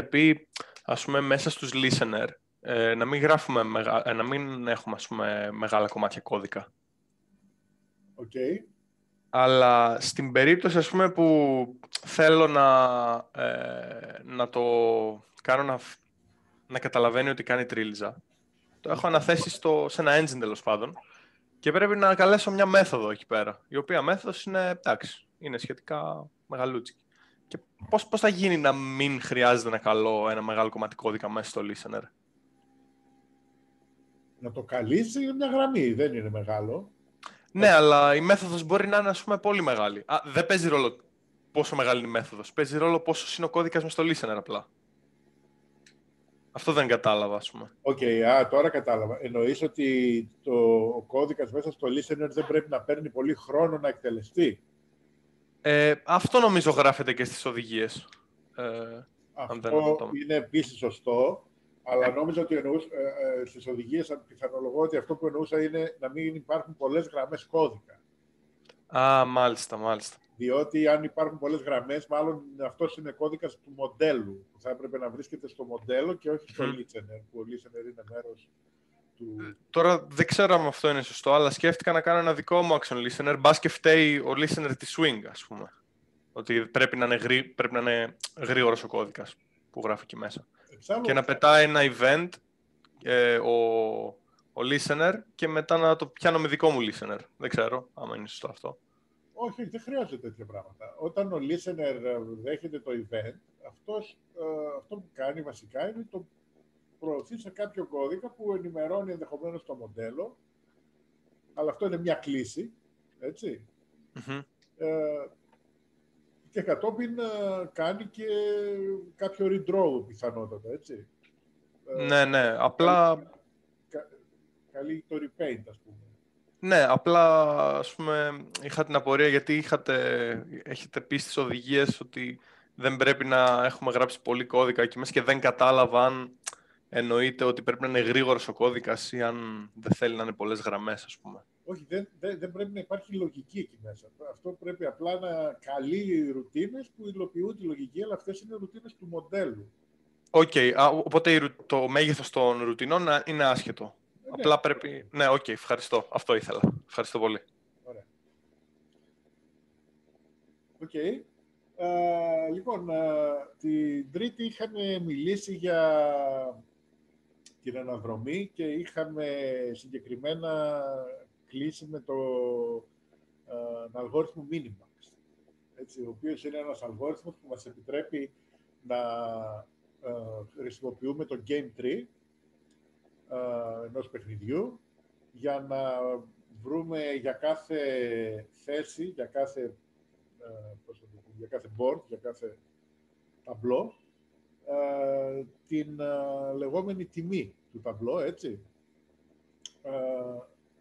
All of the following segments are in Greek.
πει, ας πούμε, μέσα στους listener, ε, να, μην γράφουμε ε, να μην έχουμε, ας πούμε, μεγάλα κομμάτια κώδικα. Okay. Αλλά στην περίπτωση, ας πούμε, που θέλω να, ε, να το κάνω να, να καταλαβαίνει ότι κάνει τρίλιζα, το έχω αναθέσει στο, σε ένα engine τέλος πάντων και πρέπει να καλέσω μια μέθοδο εκεί πέρα, η οποία μέθοδος είναι, εντάξει, είναι σχετικά μεγαλούτσικη. Και πώς, πώς θα γίνει να μην χρειάζεται να καλώ ένα μεγάλο κομμάτι κώδικα μέσα στο listener; Να το καλείς είναι μια γραμμή, δεν είναι μεγάλο. Ναι, αλλά η μέθοδος μπορεί να είναι ας πούμε πολύ μεγάλη. Α, δεν παίζει ρόλο πόσο μεγάλη είναι η μέθοδος. Παίζει ρόλο πόσο είναι ο κώδικας μες στο listener απλά. Αυτό δεν κατάλαβα, ας πούμε. OK, okay, τώρα κατάλαβα. Εννοείς ότι το, ο κώδικας μέσα στο listener δεν πρέπει να παίρνει πολύ χρόνο να εκτελεστεί; Ε, αυτό νομίζω γράφεται και στις οδηγίες. Ε, αυτό είναι επίσης σωστό, αλλά νόμιζα ότι εννοούσα, ε, ε, στις οδηγίες πιθανολογώ ότι αυτό που εννοούσα είναι να μην υπάρχουν πολλές γραμμές κώδικα. Α, μάλιστα, μάλιστα. Διότι αν υπάρχουν πολλές γραμμές, μάλλον αυτό είναι κώδικας του μοντέλου, που θα έπρεπε να βρίσκεται στο μοντέλο και όχι στο mm. listener, που ο listener είναι μέρος του... Τώρα δεν ξέρω αν αυτό είναι σωστό, αλλά σκέφτηκα να κάνω ένα δικό μου action listener, μπας και φταίει ο listener της swing, ας πούμε. Ότι πρέπει να είναι, γρή, πρέπει να είναι γρήγορος ο κώδικας που γράφει εκεί μέσα. Και να πετάει ένα event ε, ο, ο listener και μετά να το πιάνω με δικό μου listener. Δεν ξέρω άμα είναι σωστό αυτό. Όχι, δεν χρειάζεται τέτοια πράγματα. Όταν ο listener δέχεται το event, αυτός, ε, αυτό που κάνει βασικά είναι το προωθεί σε κάποιο κώδικα που ενημερώνει ενδεχομένως το μοντέλο, αλλά αυτό είναι μια κλίση, Ε, και κατόπιν ε, κάνει και κάποιο redraw πιθανότατα, έτσι. Ε, ναι, ναι, απλά... Καλή, το repaint, ας πούμε. Ναι, απλά, ας πούμε, είχα την απορία γιατί είχατε, έχετε πει στις οδηγίες ότι δεν πρέπει να έχουμε γράψει πολύ κώδικα εκεί μέσα και δεν κατάλαβα αν εννοείται ότι πρέπει να είναι γρήγορος ο κώδικας ή αν δεν θέλει να είναι πολλές γραμμές, ας πούμε. Όχι, δεν, δεν, δεν, πρέπει να υπάρχει λογική εκεί μέσα. Αυτό πρέπει απλά να καλεί ρουτίνες που υλοποιούν τη λογική, αλλά αυτές είναι ρουτίνες του μοντέλου. OK, okay. οπότε το μέγεθος των ρουτινών είναι άσχετο. Ε, ναι. Απλά πρέπει. Ναι, OK, okay, ευχαριστώ. Αυτό ήθελα. Ευχαριστώ πολύ. Ωραία. OK. Okay. Uh, λοιπόν, uh, την Τρίτη είχαμε μιλήσει για την αναδρομή και είχαμε συγκεκριμένα κλείσει με το ε, αλγόριθμο Minimax, έτσι, ο οποίος είναι ένας αλγόριθμος που μας επιτρέπει να ε, χρησιμοποιούμε το Game Tree ε, ενός παιχνιδιού για να βρούμε για κάθε θέση, για κάθε, ε, για κάθε board, για κάθε ταμπλό, ε, την ε, λεγόμενη τιμή του ταμπλό, έτσι. Ε,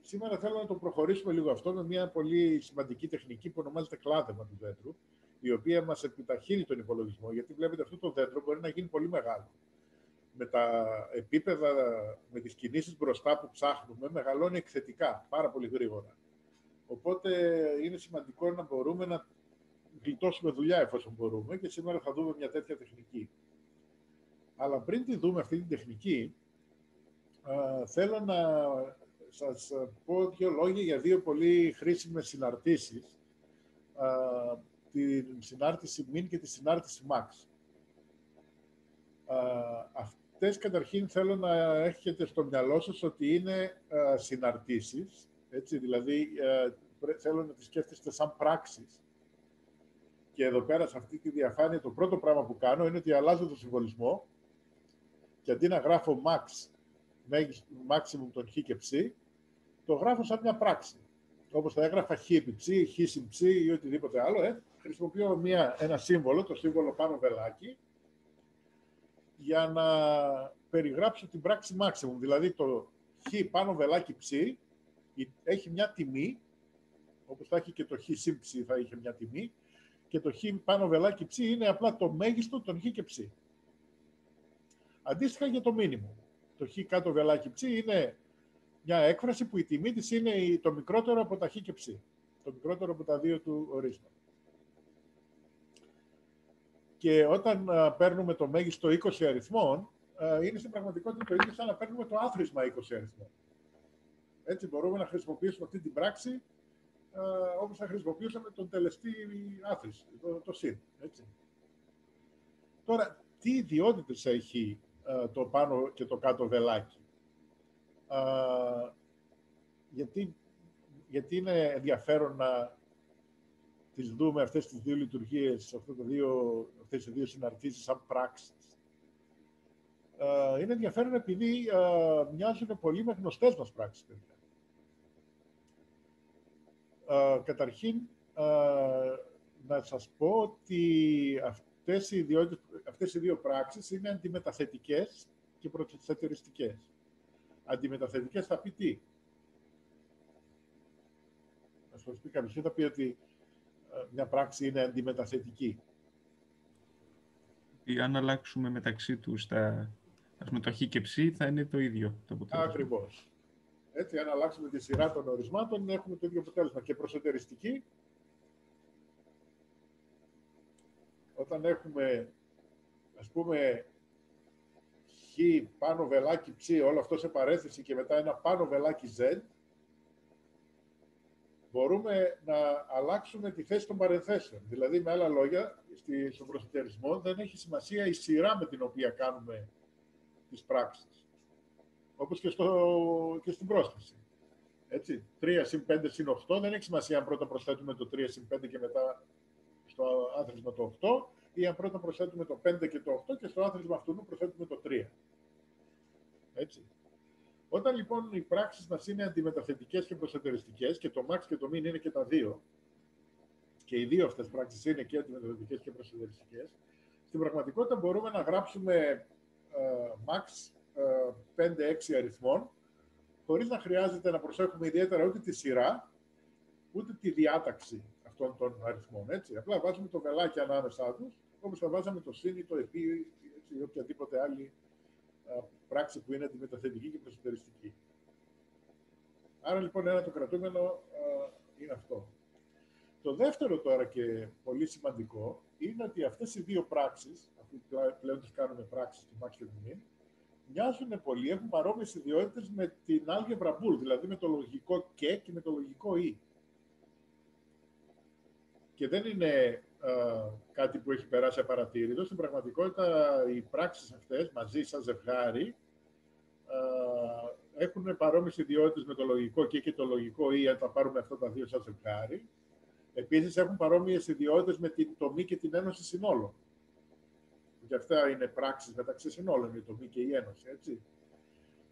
σήμερα θέλω να το προχωρήσουμε λίγο αυτό με μια πολύ σημαντική τεχνική που ονομάζεται κλάδεμα του δέντρου, η οποία μας επιταχύνει τον υπολογισμό, γιατί βλέπετε αυτό το δέντρο μπορεί να γίνει πολύ μεγάλο. Με τα επίπεδα, με τις κινήσεις μπροστά που ψάχνουμε, μεγαλώνει εκθετικά, πάρα πολύ γρήγορα. Οπότε είναι σημαντικό να μπορούμε να γλιτώσουμε δουλειά εφόσον μπορούμε και σήμερα θα δούμε μια τέτοια τεχνική. Αλλά πριν τη δούμε αυτή την τεχνική, θέλω να σας πω δύο λόγια για δύο πολύ χρήσιμες συναρτήσεις. την συνάρτηση MIN και τη συνάρτηση MAX. αυτές καταρχήν θέλω να έχετε στο μυαλό σας ότι είναι συναρτήσεις, έτσι, δηλαδή θέλω να τις σκέφτεστε σαν πράξεις. Και εδώ πέρα σε αυτή τη διαφάνεια το πρώτο πράγμα που κάνω είναι ότι αλλάζω το συμβολισμό και αντί να γράφω max, maximum των χ και ψ, το γράφω σαν μια πράξη. Όπως θα έγραφα χ επί ψ, χ συν ψ ή οτιδήποτε άλλο, ε, χρησιμοποιώ μια, ένα σύμβολο, το σύμβολο πάνω βελάκι, για να περιγράψω την πράξη maximum. Δηλαδή το χ πάνω βελάκι ψ έχει μια τιμή, όπως θα έχει και το χ συν ψ θα είχε μια τιμή, και το χ πάνω βελάκι ψ είναι απλά το μέγιστο των χ και ψ. Αντίστοιχα για το μήνυμο. Το χ κάτω βελάκι ψ είναι μια έκφραση που η τιμή της είναι το μικρότερο από τα χ και ψ. Το μικρότερο από τα δύο του ορίσματα. Και όταν παίρνουμε το μέγιστο 20 αριθμών, είναι στην πραγματικότητα το ίδιο σαν να παίρνουμε το άθροισμα 20 αριθμών. Έτσι μπορούμε να χρησιμοποιήσουμε αυτή την πράξη όπως θα χρησιμοποιούσαμε τον τελεστή άθροισμα, το, το συν. Έτσι. Τώρα, τι ιδιότητες έχει το πάνω και το κάτω βελάκι. γιατί, γιατί είναι ενδιαφέρον να τις δούμε αυτές τις δύο λειτουργίες, αυτές, τις δύο, αυτές τις δύο συναρτήσεις σαν πράξεις. είναι ενδιαφέρον επειδή μοιάζουν πολύ με γνωστές μας πράξεις. καταρχήν, να σας πω ότι αυτές οι, δύο, αυτές οι δύο πράξεις είναι αντιμεταθετικές και πρωτοστεριστικές. Αντιμεταθετικές θα πει τι; Να σας πει κάποιος, θα πει ότι ε, μια πράξη είναι αντιμεταθετική; Αν αλλάξουμε μεταξύ τους τα ας πούμε, το χ και ψ θα είναι το ίδιο το αποτέλεσμα. Ακριβώς. Έτσι, αν αλλάξουμε τη σειρά των ορισμάτων, έχουμε το ίδιο αποτέλεσμα. Και προσωτεριστική, όταν έχουμε, ας πούμε, χ πάνω βελάκι ψ, όλο αυτό σε παρέθεση και μετά ένα πάνω βελάκι z, μπορούμε να αλλάξουμε τη θέση των παρενθέσεων. Δηλαδή, με άλλα λόγια, στον προσωτερισμό δεν έχει σημασία η σειρά με την οποία κάνουμε τις πράξεις. Όπως και, στο, και στην πρόσθεση. Έτσι, 3 συν 5 συν 8 δεν έχει σημασία αν πρώτα προσθέτουμε το 3 συν 5 και μετά στο άθροισμα το 8 ή αν πρώτα προσθέτουμε το 5 και το 8 και στο άθροισμα αυτού προσθέτουμε το 3. Έτσι. Όταν λοιπόν οι πράξεις μας είναι αντιμεταθετικές και προσετεριστικές και το max και το min είναι και τα δύο, και οι δύο αυτές πράξεις είναι και αντιμεταθετικές και προσετεριστικές, στην πραγματικότητα μπορούμε να γράψουμε uh, max uh, 5-6 αριθμών, χωρίς να χρειάζεται να προσέχουμε ιδιαίτερα ούτε τη σειρά, ούτε τη διάταξη αυτών των αριθμών. Έτσι. Απλά βάζουμε το βελάκι ανάμεσά τους, όπως θα βάζαμε το συν ή το επί ή οποιαδήποτε άλλη πράξη που είναι αντιμεταθετική και προσυτεριστική. Άρα λοιπόν ένα το κρατούμενο είναι αυτό. Το δεύτερο τώρα και πολύ σημαντικό είναι ότι αυτές οι δύο πράξεις, αφού πλέον τις κάνουμε πράξεις του Max και του Min, μοιάζουν πολύ, έχουν παρόμοιες ιδιότητες με την άλγευρα Boole, δηλαδή με το λογικό και και με το λογικό ή. Και δεν είναι κάτι που έχει περάσει απαρατήρητο. Στην πραγματικότητα, οι πράξεις αυτές, μαζί σαν ζευγάρι, έχουν παρόμοιες ιδιότητες με το λογικό και και το λογικό ή αν τα πάρουμε αυτά τα δύο σαν ζευγάρι. Επίσης, έχουν παρόμοιες ιδιότητες με την τομή και την ένωση συνόλων. Και αυτά είναι πράξεις μεταξύ συνόλων, η τομή και η ένωση, έτσι.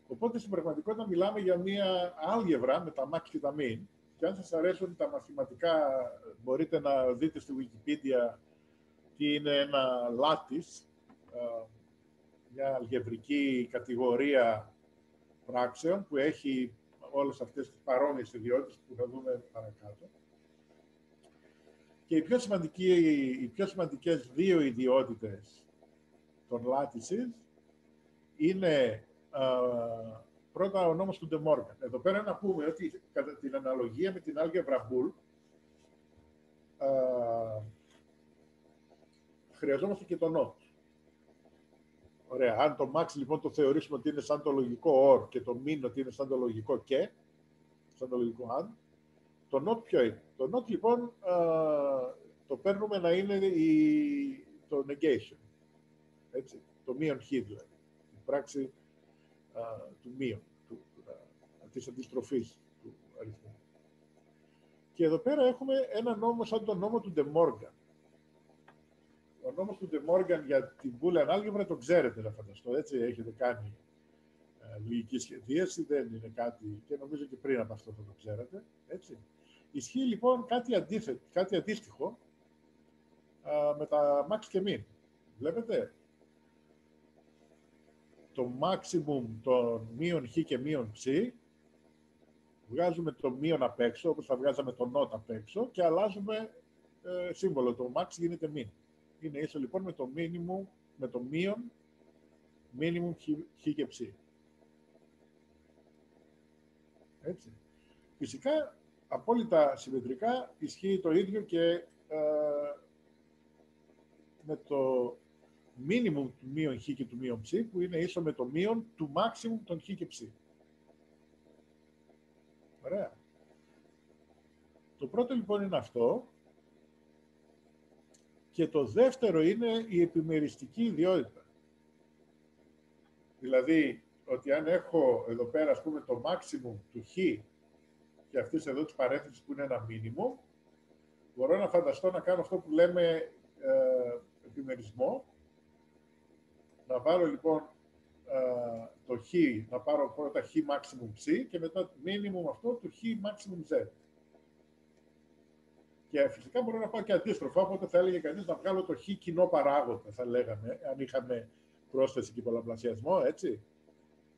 Οπότε, στην πραγματικότητα, μιλάμε για μία άλγευρα με τα max και τα min, και αν σας αρέσουν τα μαθηματικά, μπορείτε να δείτε στη Wikipedia τι είναι ένα λάτις, μια αλγευρική κατηγορία πράξεων που έχει όλες αυτές τις παρόμοιες ιδιότητες που θα δούμε παρακάτω. Και οι πιο, σημαντικοί, οι πιο σημαντικές δύο ιδιότητες των λάτισης είναι Πρώτα ο νόμος του Ντεμόργαν. Εδώ πέρα να πούμε ότι κατά την αναλογία με την άλγευρα Μπουλ χρειαζόμαστε και το νότ. Ωραία. Αν το max λοιπόν το θεωρήσουμε ότι είναι σαν το λογικό or και το min ότι είναι σαν το λογικό και, σαν το λογικό αν, το not ποιο είναι. Το not λοιπόν το παίρνουμε να είναι η, το negation. Έτσι, το μείον χ δηλαδή. Η πράξη του μείον της αντιστροφής του αριθμού. Και εδώ πέρα έχουμε ένα νόμο σαν τον νόμο του Ντεμόργαν. Ο νόμος του Ντεμόργαν για την Boolean Algebra το ξέρετε να φανταστώ, έτσι έχετε κάνει ε, λογική σχεδίαση, δεν είναι κάτι, και νομίζω και πριν από αυτό θα το ξέρετε, έτσι. Ισχύει λοιπόν κάτι, αντίθετο, κάτι αντίστοιχο με τα max και min. Βλέπετε, το maximum των μείον χ και μείον ψ βγάζουμε το μείον απ' έξω, όπως θα βγάζαμε το not απ' έξω και αλλάζουμε ε, σύμβολο. Το max γίνεται min. Είναι ίσο λοιπόν με το minimum, με το μείον, minimum χ, και ψ. Έτσι. Φυσικά, απόλυτα συμμετρικά, ισχύει το ίδιο και ε, με το minimum του μείον χ και του μείον ψ, που είναι ίσο με το μείον του maximum των χ και ψ. Ωραία. Το πρώτο λοιπόν είναι αυτό. Και το δεύτερο είναι η επιμεριστική ιδιότητα. Δηλαδή, ότι αν έχω εδώ πέρα, ας πούμε, το maximum του χ και αυτής εδώ της παρένθεσης που είναι ένα μήνυμο, μπορώ να φανταστώ να κάνω αυτό που λέμε ε, επιμερισμό. Να βάλω λοιπόν ε, το χ, να πάρω πρώτα χ maximum ψ και μετά το minimum αυτό του χ maximum z. Και φυσικά μπορώ να πάω και αντίστροφα, οπότε θα έλεγε κανείς να βγάλω το χ κοινό παράγοντα, θα λέγαμε, αν είχαμε πρόσθεση και πολλαπλασιασμό, έτσι.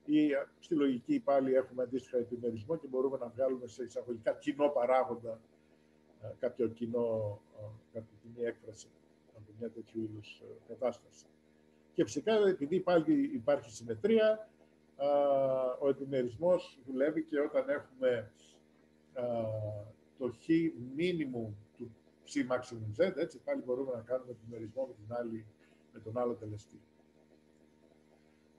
Ή στη λογική πάλι έχουμε αντίστοιχα επιμερισμό και μπορούμε να βγάλουμε σε εισαγωγικά κοινό παράγοντα ε, κάποιο κοινό, ε, κάποια κοινή έκφραση από μια τέτοιου είδους ε, κατάσταση. Και φυσικά επειδή πάλι υπάρχει συμμετρία, ο επιμερισμός δουλεύει και όταν έχουμε το χ minimum του ψ maximum z, έτσι πάλι μπορούμε να κάνουμε επιμερισμό με, την άλλη, με τον άλλο τελεστή.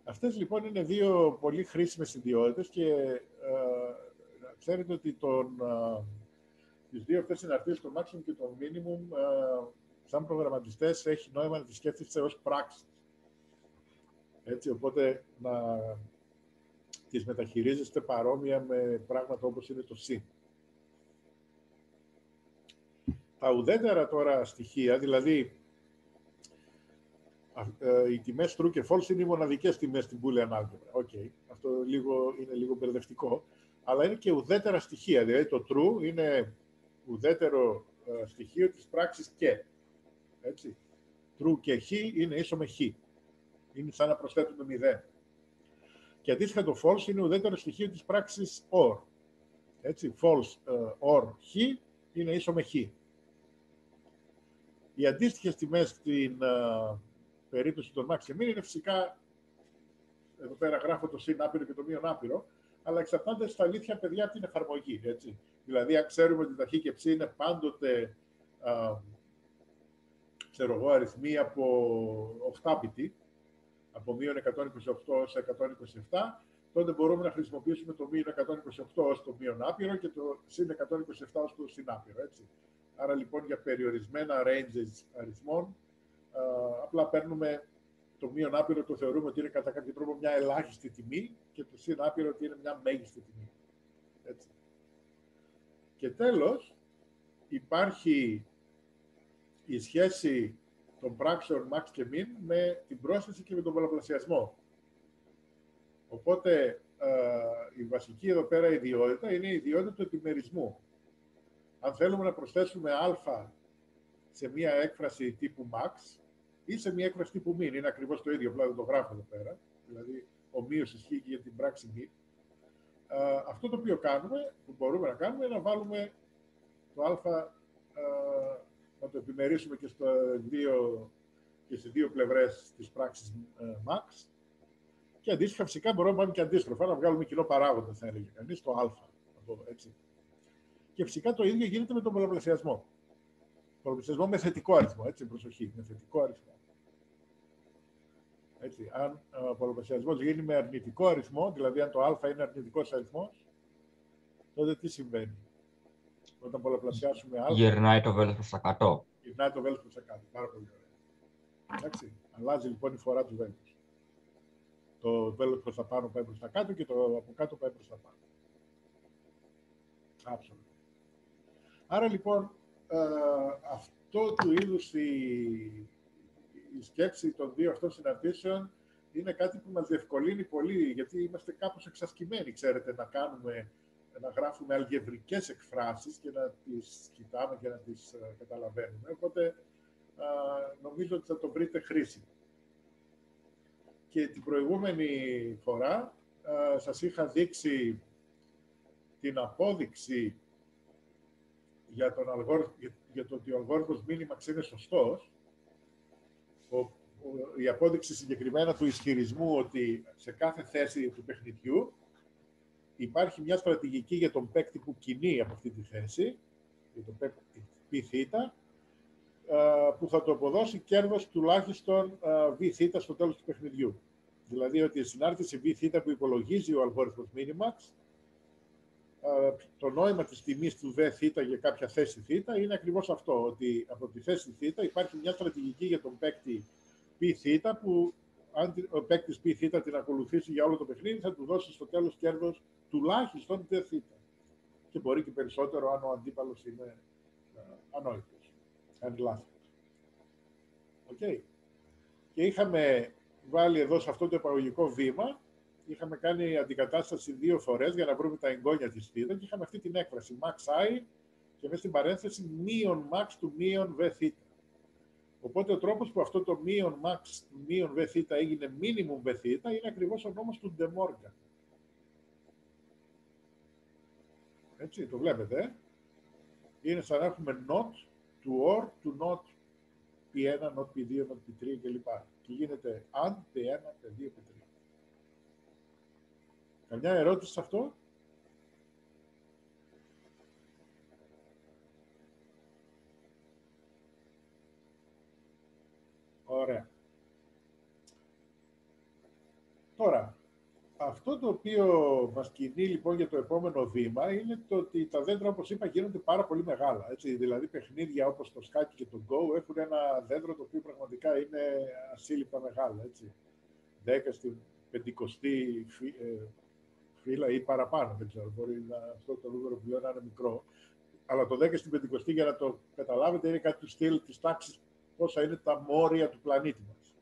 Αυτές λοιπόν είναι δύο πολύ χρήσιμες ιδιότητες και ε, ξέρετε ότι τον, ε, τις δύο αυτές συναρτήσεις, το maximum και το minimum, ε, σαν προγραμματιστές έχει νόημα να τις σκέφτεστε ως πράξεις. Έτσι, οπότε να τις μεταχειρίζεστε παρόμοια με πράγματα όπως είναι το συν. Τα ουδέτερα τώρα στοιχεία, δηλαδή ε, οι τιμές true και false είναι οι μοναδικές τιμές στην Boolean algebra. Okay. Αυτό λίγο, είναι λίγο μπερδευτικό. Αλλά είναι και ουδέτερα στοιχεία. Δηλαδή το true είναι ουδέτερο ε, στοιχείο της πράξης και. Έτσι. True και χ είναι ίσο με χ. Είναι σαν να προσθέτουμε 0. Και αντίστοιχα το false είναι ουδέτερο στοιχείο της πράξης or. Έτσι. False uh, or χ είναι ίσο με χ. Οι αντίστοιχες τιμές στην uh, περίπτωση των Max και Min είναι φυσικά, εδώ πέρα γράφω το συν άπειρο και το μείον άπειρο, αλλά εξαρτάται στα αλήθεια παιδιά από την εφαρμογή. Έτσι. Δηλαδή, αν ξέρουμε ότι τα χ και ψ είναι πάντοτε α, ξέρω εγώ, αριθμοί από 8 πιτή, από μείον 128 σε 127, τότε μπορούμε να χρησιμοποιήσουμε το μείον 128 ως το μείον άπειρο και το συν 127 ως το συν άπειρο. Έτσι. Άρα λοιπόν για περιορισμένα ranges αριθμών απλά παίρνουμε το μείον άπειρο, το θεωρούμε ότι είναι κατά κάποιο τρόπο μια ελάχιστη τιμή και το συν άπειρο ότι είναι μια μέγιστη τιμή. Έτσι. Και τέλος, υπάρχει η σχέση των πράξεων max και min με την πρόσθεση και με τον πολλαπλασιασμό. Οπότε, η βασική εδώ πέρα ιδιότητα είναι η ιδιότητα του επιμερισμού. Αν θέλουμε να προσθέσουμε α σε μία έκφραση τύπου max, ή σε μια έκφραση τύπου μην. Είναι ακριβώς το ίδιο, απλά δεν το γράφω εδώ πέρα. Δηλαδή, ο μείος ισχύει και για την πράξη μην. Αυτό το οποίο κάνουμε, που μπορούμε να κάνουμε, είναι να βάλουμε το α, να το επιμερίσουμε και, στο δύο, και σε δύο πλευρές της πράξης ε, max. Και αντίστοιχα, φυσικά μπορούμε να βάλουμε και αντίστροφα, να βγάλουμε κοινό παράγοντα, θα έλεγε κανείς, το α. έτσι. Και φυσικά το ίδιο γίνεται με τον πολλαπλασιασμό. Πολλαπλασιασμό με θετικό αριθμό, έτσι, προσοχή, με θετικό αριθμό. Έτσι, αν ο πολλαπλασιασμός γίνει με αρνητικό αριθμό, δηλαδή αν το α είναι αρνητικός αριθμός, τότε τι συμβαίνει; Όταν πολλαπλασιάσουμε α... Γυρνάει το βέλος προς τα κάτω. Γυρνάει το βέλος προς τα κάτω. Πάρα πολύ ωραία. Εντάξει. Αλλάζει λοιπόν η φορά του βέλους. Το βέλος προς τα πάνω πάει προς τα κάτω και το από κάτω πάει προς τα πάνω. Άψογα. Άρα λοιπόν, ε, αυτό του είδους η, η σκέψη των δύο αυτών συναντήσεων είναι κάτι που μας διευκολύνει πολύ, γιατί είμαστε κάπως εξασκημένοι, ξέρετε, να κάνουμε, να γράφουμε αλγευρικές εκφράσεις και να τις κοιτάμε και να τις uh, καταλαβαίνουμε. Οπότε uh, νομίζω ότι θα το βρείτε χρήσιμο. Και την προηγούμενη φορά uh, σας είχα δείξει την απόδειξη για, τον αλγόριθμο, για, το ότι ο αλγόριθμος μήνυμα είναι σωστός, η απόδειξη συγκεκριμένα του ισχυρισμού ότι σε κάθε θέση του παιχνιδιού υπάρχει μια στρατηγική για τον παίκτη που κινεί από αυτή τη θέση, για τον παίκτη π θ, που θα το αποδώσει κέρδος τουλάχιστον β στο τέλος του παιχνιδιού. Δηλαδή ότι η συνάρτηση β που υπολογίζει ο αλγόριθμος Minimax, το νόημα της τιμής του β για κάποια θέση θ είναι ακριβώς αυτό, ότι από τη θέση θ υπάρχει μια στρατηγική για τον παίκτη π που αν ο παίκτης π την ακολουθήσει για όλο το παιχνίδι, θα του δώσει στο τέλος κέρδος τουλάχιστον τε θ. Και μπορεί και περισσότερο αν ο αντίπαλος είναι ανόητος, αν λάθος. Okay. Και είχαμε βάλει εδώ σε αυτό το επαγωγικό βήμα, είχαμε κάνει αντικατάσταση δύο φορές για να βρούμε τα εγγόνια της θ και είχαμε αυτή την έκφραση max i και μέσα στην παρένθεση μείον max του μείον β Οπότε ο τρόπος που αυτό το μείον max μείον β έγινε minimum β είναι ακριβώς ο νόμος του De Morgan. Έτσι, το βλέπετε. Ε; Είναι σαν να έχουμε not, to or, to not, p1, not p2, not p3 κλπ. Και γίνεται and, p1, p2, p3. Καμιά ερώτηση σε αυτό; Ωραία. Τώρα, αυτό το οποίο μας κινεί λοιπόν για το επόμενο βήμα είναι το ότι τα δέντρα, όπως είπα, γίνονται πάρα πολύ μεγάλα. Έτσι. Δηλαδή, παιχνίδια όπως το σκάκι και το Go έχουν ένα δέντρο το οποίο πραγματικά είναι ασύλληπτα μεγάλο. Έτσι. 10 στην 50 ε, φύλλα ή παραπάνω, δεν ξέρω. Μπορεί να, αυτό το νούμερο που λέω να είναι μικρό. Αλλά το 10 στην 50 για να το καταλάβετε είναι κάτι του στυλ της τάξης πόσα είναι τα μόρια του πλανήτη μας.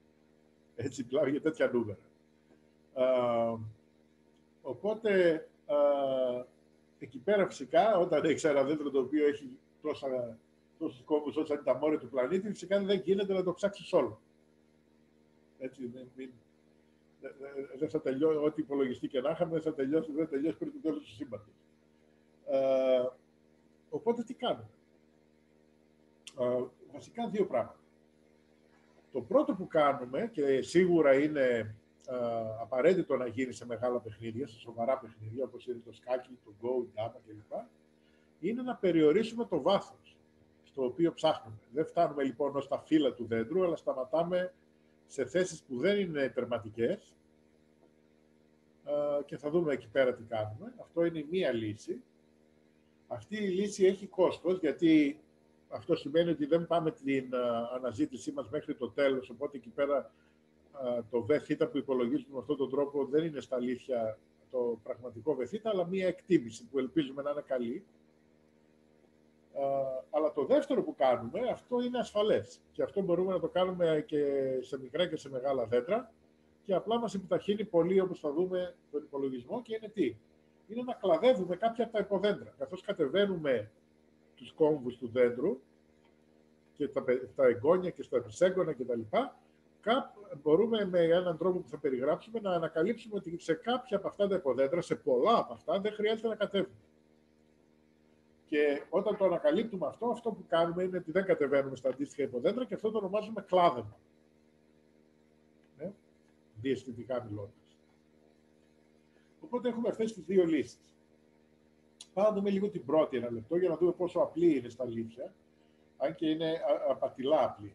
Έτσι, πλάβει για τέτοια νούμερα. Οπότε, α, εκεί πέρα φυσικά, όταν έχει ένα δέντρο το οποίο έχει τόσα, τόσους κόμβους όσα είναι τα μόρια του πλανήτη, φυσικά δεν γίνεται να το ψάξεις όλο. Έτσι, δεν, δεν θα τελειώσει, ό,τι υπολογιστή και να είχαμε, δεν θα τελειώσει, δεν θα τελειώσει πριν το τέλος του σύμπαντος. οπότε τι κάνουμε; βασικά δύο πράγματα. Το πρώτο που κάνουμε, και σίγουρα είναι απαραίτητο να γίνει σε μεγάλα παιχνίδια, σε σοβαρά παιχνίδια, όπως είναι το σκάκι, το go, η dama κλπ, είναι να περιορίσουμε το βάθος στο οποίο ψάχνουμε. Δεν φτάνουμε λοιπόν ως τα φύλλα του δέντρου, αλλά σταματάμε σε θέσεις που δεν είναι τερματικές και θα δούμε εκεί πέρα τι κάνουμε. Αυτό είναι η μία λύση. Αυτή η λύση έχει κόστος, γιατί αυτό σημαίνει ότι δεν πάμε την αναζήτησή μας μέχρι το τέλος, οπότε εκεί πέρα το ΒΘ που υπολογίζουμε με αυτόν τον τρόπο δεν είναι στα αλήθεια το πραγματικό ΒΘ, αλλά μία εκτίμηση που ελπίζουμε να είναι καλή. Αλλά το δεύτερο που κάνουμε, αυτό είναι ασφαλές. Και αυτό μπορούμε να το κάνουμε και σε μικρά και σε μεγάλα δέντρα. Και απλά μας επιταχύνει πολύ, όπως θα δούμε, τον υπολογισμό. Και είναι τι; Είναι να κλαδεύουμε κάποια από τα υποδέντρα. Καθώς κατεβαίνουμε τους κόμβους του δέντρου και τα, τα εγγόνια και στα επισέγγωνα κτλ. Μπορούμε με έναν τρόπο που θα περιγράψουμε να ανακαλύψουμε ότι σε κάποια από αυτά τα υποδέντρα, σε πολλά από αυτά, δεν χρειάζεται να κατέβουμε. Και όταν το ανακαλύπτουμε αυτό, αυτό που κάνουμε είναι ότι δεν κατεβαίνουμε στα αντίστοιχα υποδέντρα και αυτό το ονομάζουμε κλάδεμα. Ναι, διαισθητικά μιλώντας. Οπότε έχουμε αυτές τις δύο λύσεις. Πάμε να δούμε λίγο την πρώτη ένα λεπτό για να δούμε πόσο απλή είναι στα αλήθεια, αν και είναι απατηλά απλή.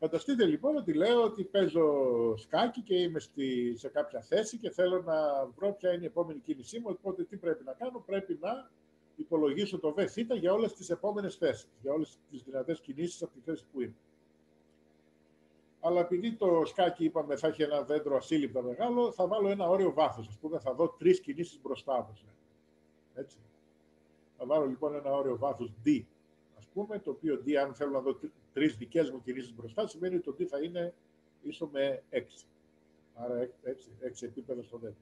Φανταστείτε λοιπόν ότι λέω ότι παίζω σκάκι και είμαι στη, σε κάποια θέση και θέλω να βρω ποια είναι η επόμενη κίνησή μου, οπότε τι πρέπει να κάνω, πρέπει να υπολογίσω το ΒΘ για όλες τις επόμενες θέσεις, για όλες τις δυνατές κινήσεις από τη θέση που είμαι. Αλλά επειδή το σκάκι είπαμε θα έχει ένα δέντρο ασύλληπτα μεγάλο, θα βάλω ένα όριο βάθους. Ας πούμε, θα δω τρεις κινήσεις μπροστά, όπως Έτσι. Θα βάλω λοιπόν ένα όριο βάθους D, ας πούμε, το οποίο D, αν θέλω να δω τρεις δικές μου κινήσεις μπροστά, σημαίνει ότι το D θα είναι ίσο με 6. Άρα 6, 6 επίπεδα στο δέντρο.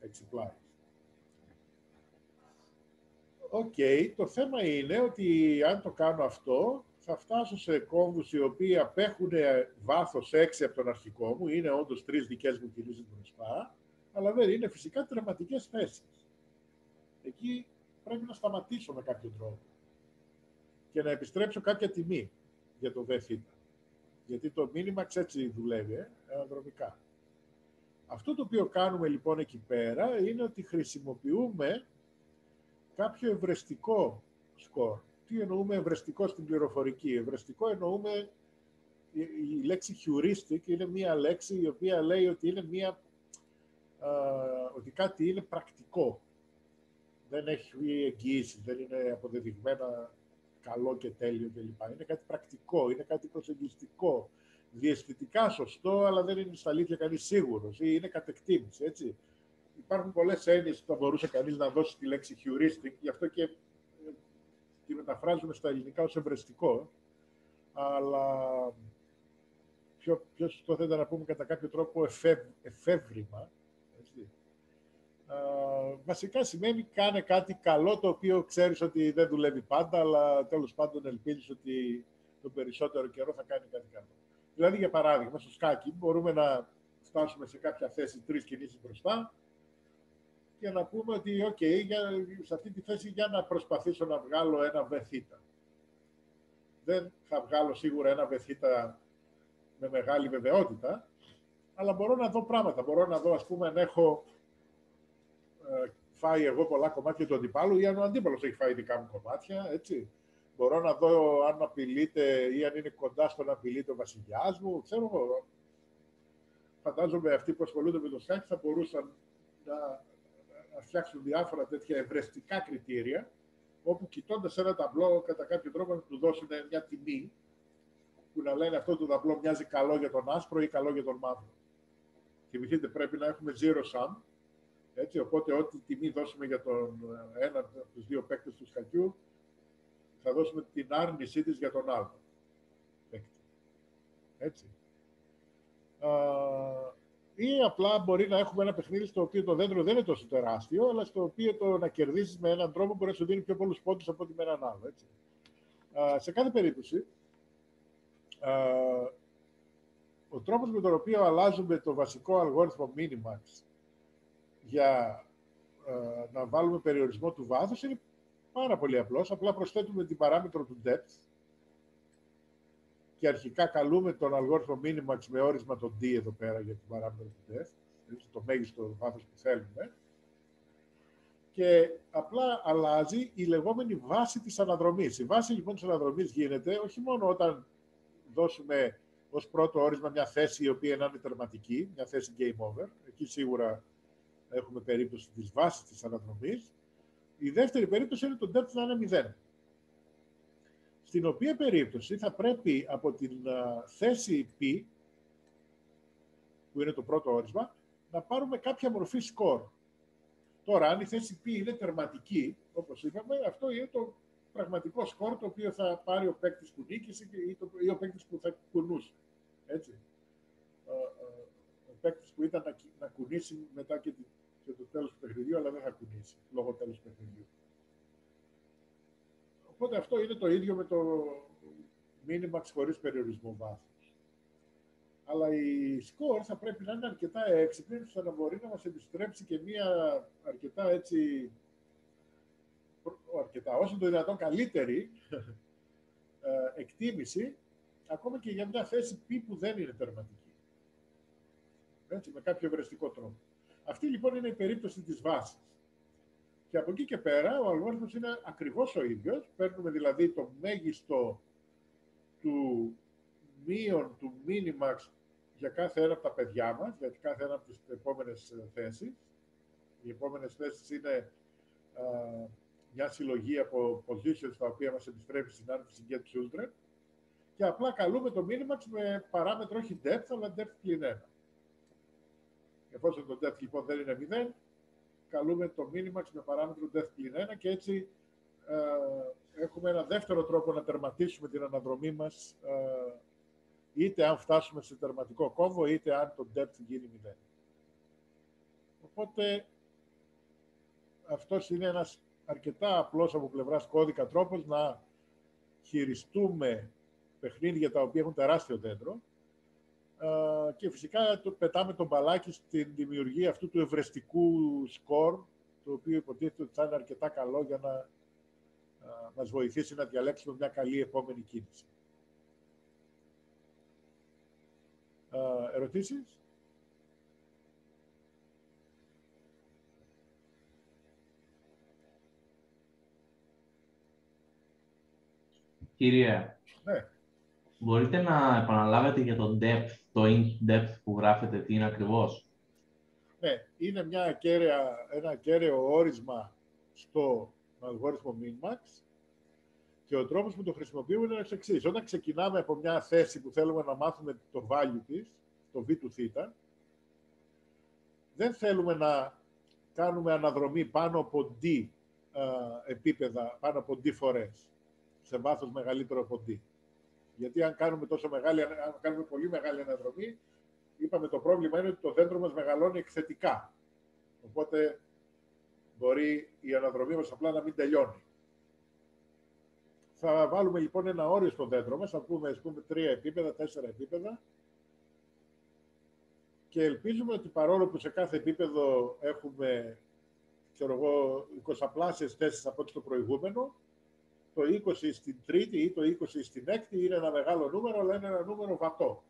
6 ply. OK, okay, το θέμα είναι ότι αν το κάνω αυτό, θα φτάσω σε κόμβους οι οποίοι απέχουν βάθος 6 από τον αρχικό μου, είναι όντως τρεις δικές μου κινήσεις μπροστά, αλλά δεν είναι φυσικά τερματικές θέσεις. Εκεί πρέπει να σταματήσω με κάποιο τρόπο και να επιστρέψω κάποια τιμή για το ΒΘ. Γιατί το μήνυμα έτσι δουλεύει, ε, αναδρομικά. Αυτό το οποίο κάνουμε λοιπόν εκεί πέρα είναι ότι χρησιμοποιούμε κάποιο ευρεστικό σκορ. τι εννοούμε ευρεστικό στην πληροφορική; Ευρεστικό εννοούμε η, η λέξη heuristic είναι μία λέξη η οποία λέει ότι είναι μία ότι κάτι είναι πρακτικό. Δεν έχει εγγύηση, δεν είναι αποδεδειγμένα καλό και τέλειο κλπ. Είναι κάτι πρακτικό, είναι κάτι προσεγγιστικό, διαισθητικά σωστό, αλλά δεν είναι στα αλήθεια κανείς σίγουρος ή είναι κατεκτήμηση. Έτσι. Υπάρχουν πολλές έννοιες που θα μπορούσε κανείς να δώσει τη λέξη heuristic, γι' αυτό και ε, τη μεταφράζουμε στα ελληνικά ως ευρεστικό. Αλλά πιο, πιο σωστό θα ήταν να πούμε κατά κάποιο τρόπο εφεύ, εφεύρημα. Έτσι. Βασικά σημαίνει κάνε κάτι καλό το οποίο ξέρεις ότι δεν δουλεύει πάντα, αλλά τέλος πάντων ελπίζεις ότι το περισσότερο καιρό θα κάνει κάτι καλό. Δηλαδή, για παράδειγμα, στο σκάκι μπορούμε να φτάσουμε σε κάποια θέση τρεις κινήσεις μπροστά και να πούμε ότι, οκ, σε αυτή τη θέση για να προσπαθήσω να βγάλω ένα βεθήτα. Δεν θα βγάλω σίγουρα ένα βεθήτα με μεγάλη βεβαιότητα, αλλά μπορώ να δω πράγματα. Μπορώ να δω, ας πούμε, αν έχω ε, φάει εγώ πολλά κομμάτια του αντιπάλου ή αν ο αντίπαλος έχει φάει δικά μου κομμάτια, έτσι. Μπορώ να δω αν απειλείται ή αν είναι κοντά στο να απειλείται ο βασιλιάς μου, ξέρω εγώ. Φαντάζομαι αυτοί που ασχολούνται με το σκάκι θα μπορούσαν να, να φτιάξουν διάφορα τέτοια ευρεστικά κριτήρια, όπου κοιτώντας ένα ταμπλό κατά κάποιο τρόπο να του δώσουν μια τιμή που να λένε αυτό το ταμπλό μοιάζει καλό για τον άσπρο ή καλό για τον μαύρο. Θυμηθείτε, πρέπει να έχουμε zero sum, έτσι, οπότε ό,τι τιμή δώσουμε για τον ε, ένα από τους δύο παίκτες του σκακιού, θα δώσουμε την άρνησή της για τον άλλο παίκτη. Έτσι. Α, ή απλά μπορεί να έχουμε ένα παιχνίδι στο οποίο το δέντρο δεν είναι τόσο τεράστιο, αλλά στο οποίο το να κερδίσει με έναν τρόπο μπορεί να σου δίνει πιο πολλούς πόντους από ότι με έναν άλλο. Έτσι. Α, σε κάθε περίπτωση, α, ο τρόπος με τον οποίο αλλάζουμε το βασικό αλγόριθμο Minimax για να βάλουμε περιορισμό του βάθους είναι πάρα πολύ απλός. Απλά προσθέτουμε την παράμετρο του depth και αρχικά καλούμε τον αλγόριθμο Minimax με όρισμα το D εδώ πέρα για την παράμετρο του depth, δηλαδή το μέγιστο βάθος που θέλουμε. Και απλά αλλάζει η λεγόμενη βάση της αναδρομής. Η βάση λοιπόν της αναδρομής γίνεται όχι μόνο όταν δώσουμε ως πρώτο όρισμα μια θέση η οποία είναι τερματική, μια θέση game over. Εκεί σίγουρα έχουμε περίπτωση της βάσης της αναδρομής. Η δεύτερη περίπτωση είναι το depth να είναι 0. Στην οποία περίπτωση θα πρέπει από την θέση π, που είναι το πρώτο όρισμα, να πάρουμε κάποια μορφή σκορ. Τώρα, αν η θέση π είναι τερματική, όπως είπαμε, αυτό είναι το πραγματικό σκορ το οποίο θα πάρει ο παίκτης που νίκησε ή, το, ή ο παίκτης που θα κουνούσε. Έτσι. Ο παίκτης που ήταν να, να κουνήσει μετά και, και το τέλος του παιχνιδιού, αλλά δεν θα κουνήσει λόγω τέλους του παιχνιδιού. Οπότε αυτό είναι το ίδιο με το μήνυμα χωρίς περιορισμό βάθους. Αλλά η σκορ θα πρέπει να είναι αρκετά έξυπνη, ώστε να μπορεί να μας επιστρέψει και μία αρκετά έτσι αρκετά, όσο το δυνατόν καλύτερη ε, εκτίμηση, ακόμα και για μια θέση π που δεν είναι τερματική. Έτσι, με κάποιο ευρεστικό τρόπο. Αυτή λοιπόν είναι η περίπτωση της βάσης. Και από εκεί και πέρα ο αλγόριθμος είναι ακριβώς ο ίδιος. Παίρνουμε δηλαδή το μέγιστο του μείον του minimax για κάθε ένα από τα παιδιά μας, για κάθε ένα από τις επόμενες θέσεις. Οι επόμενες θέσεις είναι μια συλλογή από positions τα οποία μας επιστρέφει στην άρνηση get children και απλά καλούμε το minimax με παράμετρο όχι depth, αλλά depth πλην 1. Εφόσον το depth λοιπόν δεν είναι 0, καλούμε το minimax με παράμετρο depth πλην 1 και έτσι ε, έχουμε ένα δεύτερο τρόπο να τερματίσουμε την αναδρομή μας ε, είτε αν φτάσουμε σε τερματικό κόμβο, είτε αν το depth γίνει 0. Οπότε αυτός είναι ένας αρκετά απλός από πλευράς κώδικα τρόπος να χειριστούμε παιχνίδια τα οποία έχουν τεράστιο δέντρο και φυσικά το, πετάμε τον μπαλάκι στην δημιουργία αυτού του ευρεστικού σκορ το οποίο υποτίθεται ότι θα είναι αρκετά καλό για να μας βοηθήσει να διαλέξουμε μια καλή επόμενη κίνηση. Ερωτήσεις; Κύριε, Ναι. Μπορείτε να επαναλάβετε για το depth, το in depth που γράφετε, τι είναι ακριβώς; Ναι, είναι μια κέραια, ένα κέραιο όρισμα στο αλγόριθμο Minmax και ο τρόπος που το χρησιμοποιούμε είναι ο εξής. Όταν ξεκινάμε από μια θέση που θέλουμε να μάθουμε το value της, το v του θ, δεν θέλουμε να κάνουμε αναδρομή πάνω από d α, επίπεδα, πάνω από d φορές, σε βάθος μεγαλύτερο από d. Γιατί αν κάνουμε, τόσο μεγάλη, αν κάνουμε πολύ μεγάλη αναδρομή, είπαμε το πρόβλημα είναι ότι το δέντρο μας μεγαλώνει εκθετικά. Οπότε μπορεί η αναδρομή μας απλά να μην τελειώνει. Θα βάλουμε λοιπόν ένα όριο στο δέντρο μας, θα πούμε, ας πούμε τρία επίπεδα, τέσσερα επίπεδα και ελπίζουμε ότι παρόλο που σε κάθε επίπεδο έχουμε ξέρω εγώ, 20 πλάσιες θέσεις από ό,τι στο προηγούμενο, το 20 στην τρίτη ή το 20 στην έκτη είναι ένα μεγάλο νούμερο, αλλά είναι ένα νούμερο βατό.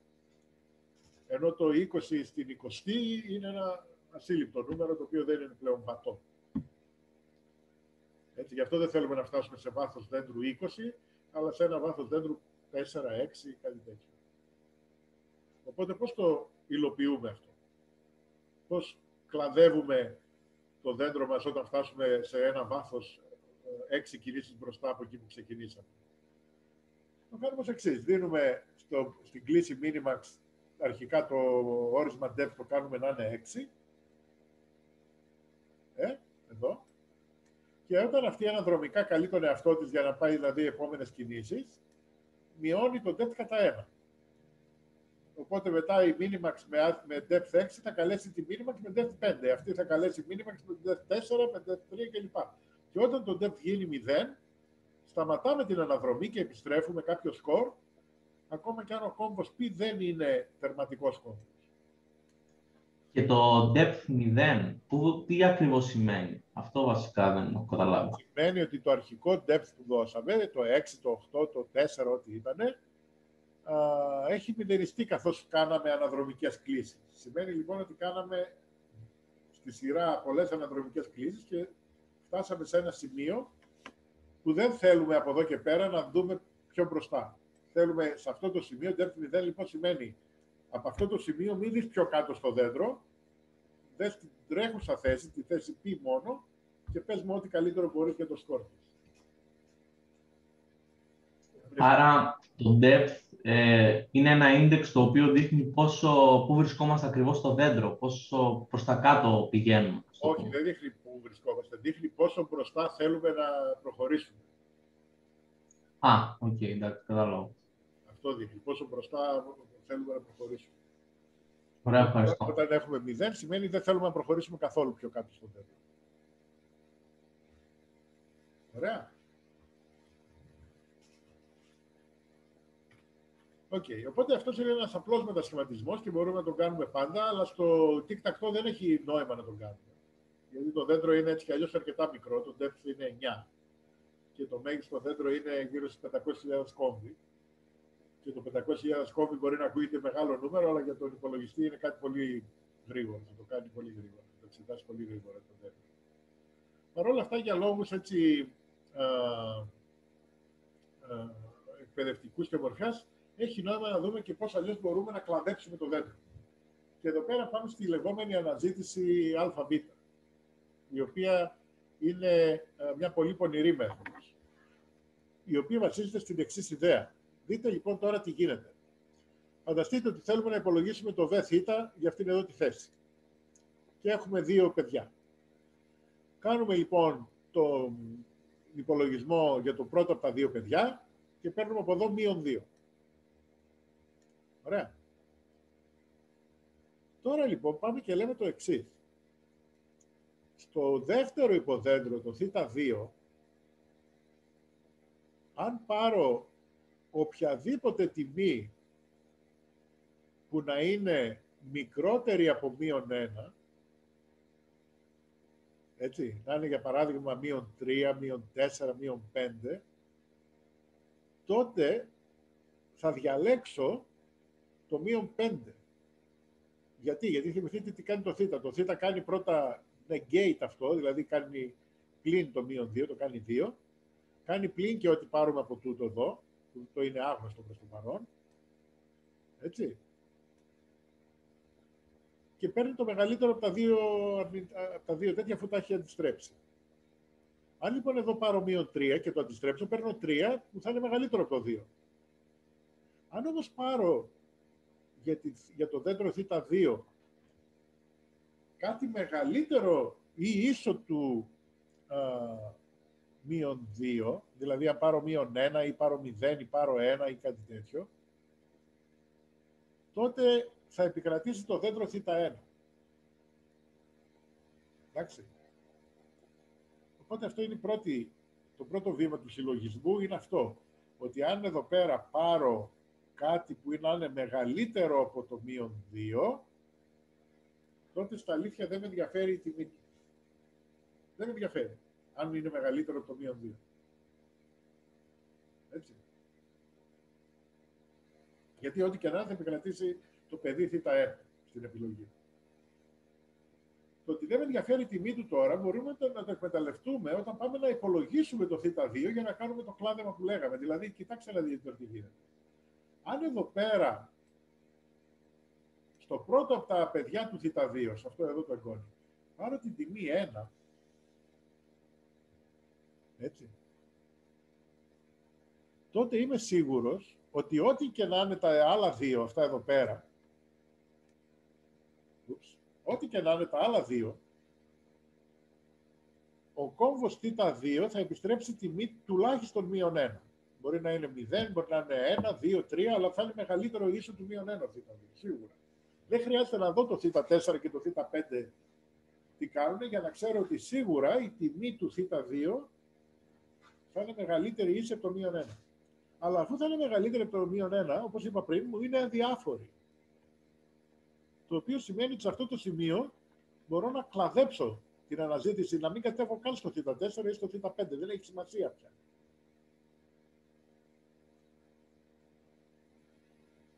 Ενώ το 20 στην 20η είναι ένα ασύλληπτο νούμερο, το οποίο δεν είναι πλέον βατό. Έτσι, γι' αυτό δεν θέλουμε να φτάσουμε σε βάθος δέντρου 20, αλλά σε ένα βάθος δέντρου 4, 6, κάτι τέτοιο. Οπότε πώς το υλοποιούμε αυτό; Πώς κλαδεύουμε το δέντρο μας όταν φτάσουμε σε ένα βάθος ε, έξι κινήσεις μπροστά από εκεί που ξεκινήσαμε. Το κάνουμε ως εξής. Δίνουμε στο, στην κλίση Minimax αρχικά το όρισμα depth το κάνουμε να είναι 6. Ε, εδώ. Και όταν αυτή αναδρομικά καλεί τον εαυτό της για να πάει δηλαδή επόμενες κινήσεις, μειώνει το depth κατά ένα. Οπότε μετά η Minimax με, με depth 6 θα καλέσει τη Minimax με depth 5. Αυτή θα καλέσει Minimax με depth 4, με depth 3 κλπ. Και όταν το depth γίνει 0, σταματάμε την αναδρομή και επιστρέφουμε κάποιο σκορ, ακόμα και αν ο κόμβος π δεν είναι τερματικός κόμβος. Και το depth 0, που, τι ακριβώς σημαίνει; Αυτό βασικά δεν έχω καταλάβει. Σημαίνει ότι το αρχικό depth που δώσαμε, το 6, το 8, το 4, ό,τι ήταν, έχει μηδενιστεί καθώς κάναμε αναδρομικές κλήσεις. Σημαίνει λοιπόν ότι κάναμε στη σειρά πολλές αναδρομικές κλήσεις και φτάσαμε σε ένα σημείο που δεν θέλουμε από εδώ και πέρα να δούμε πιο μπροστά. Θέλουμε σε αυτό το σημείο, depth 0 λοιπόν σημαίνει από αυτό το σημείο μην δεις πιο κάτω στο δέντρο, δες την τρέχουσα θέση, τη θέση π μόνο και πες μου ό,τι καλύτερο μπορείς για το σκορ Άρα το depth ε, είναι ένα index το οποίο δείχνει πόσο, πού βρισκόμαστε ακριβώς στο δέντρο, πόσο προς τα κάτω πηγαίνουμε. Όχι, δεν δείχνει πού βρισκόμαστε, δείχνει πόσο μπροστά θέλουμε να προχωρήσουμε. Α, OK, okay, εντάξει, κατάλαβα. Αυτό δείχνει πόσο μπροστά θέλουμε να προχωρήσουμε. Ωραία, ευχαριστώ. Όταν έχουμε 0, σημαίνει δεν θέλουμε να προχωρήσουμε καθόλου πιο κάτω στο δέντρο. Ωραία. Okay. Οπότε αυτός είναι ένας απλός μετασχηματισμός και μπορούμε να τον κάνουμε πάντα, αλλά στο tic-tac-toe δεν έχει νόημα να τον κάνουμε. Γιατί το δέντρο είναι έτσι κι αλλιώς αρκετά μικρό, το depth είναι 9 και το μέγιστο δέντρο είναι γύρω στις 500.000 κόμβοι. Και το 500.000 κόμβοι μπορεί να ακούγεται μεγάλο νούμερο, αλλά για τον υπολογιστή είναι κάτι πολύ γρήγορο. Θα το κάνει πολύ γρήγορα, θα το εξετάσει πολύ γρήγορα το δέντρο. Παρ' όλα αυτά, για λόγους έτσι α, α, εκπαιδευτικούς και μορφιά, έχει νόημα να δούμε και πώς αλλιώς μπορούμε να κλαδέψουμε το δέντρο. Και εδώ πέρα πάμε στη λεγόμενη αναζήτηση ΑΒ, η οποία είναι ε, μια πολύ πονηρή μέθοδος, η οποία βασίζεται στην εξής ιδέα. Δείτε λοιπόν τώρα τι γίνεται. Φανταστείτε ότι θέλουμε να υπολογίσουμε το ΒΘ για αυτήν εδώ τη θέση. Και έχουμε δύο παιδιά. Κάνουμε λοιπόν τον υπολογισμό για το πρώτο από τα δύο παιδιά και παίρνουμε από εδώ μείον δύο. Ωραία. Τώρα λοιπόν πάμε και λέμε το εξής. Στο δεύτερο υποδέντρο, το θ2, αν πάρω οποιαδήποτε τιμή που να είναι μικρότερη από μείον 1, έτσι, να είναι για παράδειγμα μείον 3, μείον 4, μείον 5, τότε θα διαλέξω το μείον 5. Γιατί, γιατί θυμηθείτε τι κάνει το θ. Το θ κάνει πρώτα negate αυτό, δηλαδή κάνει πλήν το μείον 2, το κάνει 2. Κάνει πλήν και ό,τι πάρουμε από τούτο εδώ που το είναι άγνωστο προς το παρόν. Έτσι. Και παίρνει το μεγαλύτερο από τα δύο, από τα δύο τέτοια αφού τα έχει αντιστρέψει. Αν λοιπόν εδώ πάρω μείον 3 και το αντιστρέψω, παίρνω 3 που θα είναι μεγαλύτερο από το 2. Αν όμως πάρω για, τη, για το δέντρο θ2 κάτι μεγαλύτερο ή ίσο του α, μείον 2, δηλαδή αν πάρω μείον 1 ή πάρω 0 ή πάρω 1 ή κάτι τέτοιο, τότε θα επικρατήσει το δέντρο θ1. Εντάξει. Οπότε αυτό είναι πρώτη, το πρώτο βήμα του συλλογισμού είναι αυτό. Ότι αν εδώ πέρα πάρω κάτι που είναι, είναι μεγαλύτερο από το μείον 2, τότε στα αλήθεια δεν με ενδιαφέρει η τιμή του. Δεν με ενδιαφέρει αν είναι μεγαλύτερο από το μείον 2. Έτσι. Γιατί ό,τι και να θα επικρατήσει το παιδί θ1 στην επιλογή. Το ότι δεν με ενδιαφέρει η τιμή του τώρα, μπορούμε να το εκμεταλλευτούμε όταν πάμε να υπολογίσουμε το θ2 για να κάνουμε το κλάδεμα που λέγαμε. Δηλαδή, κοιτάξτε να δείτε τι γίνεται. Αν εδώ πέρα, στο πρώτο από τα παιδιά του θ2, σε αυτό εδώ το εγγόνι, πάρω την τιμή 1, έτσι, τότε είμαι σίγουρος ότι ό,τι και να είναι τα άλλα δύο, αυτά εδώ πέρα, ό,τι και να είναι τα άλλα δύο, ο κόμβος θ2 θα επιστρέψει τιμή τουλάχιστον μείον 1. Μπορεί να είναι 0, μπορεί να είναι 1, 2, 3, αλλά θα είναι μεγαλύτερο ίσο του μείον 1 θ2, σίγουρα. Δεν χρειάζεται να δω το θ4 και το θ5 τι κάνουν για να ξέρω ότι σίγουρα η τιμή του θ2 θα είναι μεγαλύτερη ίση από το μείον 1. Αλλά αφού θα είναι μεγαλύτερη από το μείον 1, όπως είπα πριν, μου είναι αδιάφορη. Το οποίο σημαίνει ότι σε αυτό το σημείο μπορώ να κλαδέψω την αναζήτηση, να μην κατέβω καν στο θ4 ή στο θ5. Δεν έχει σημασία πια.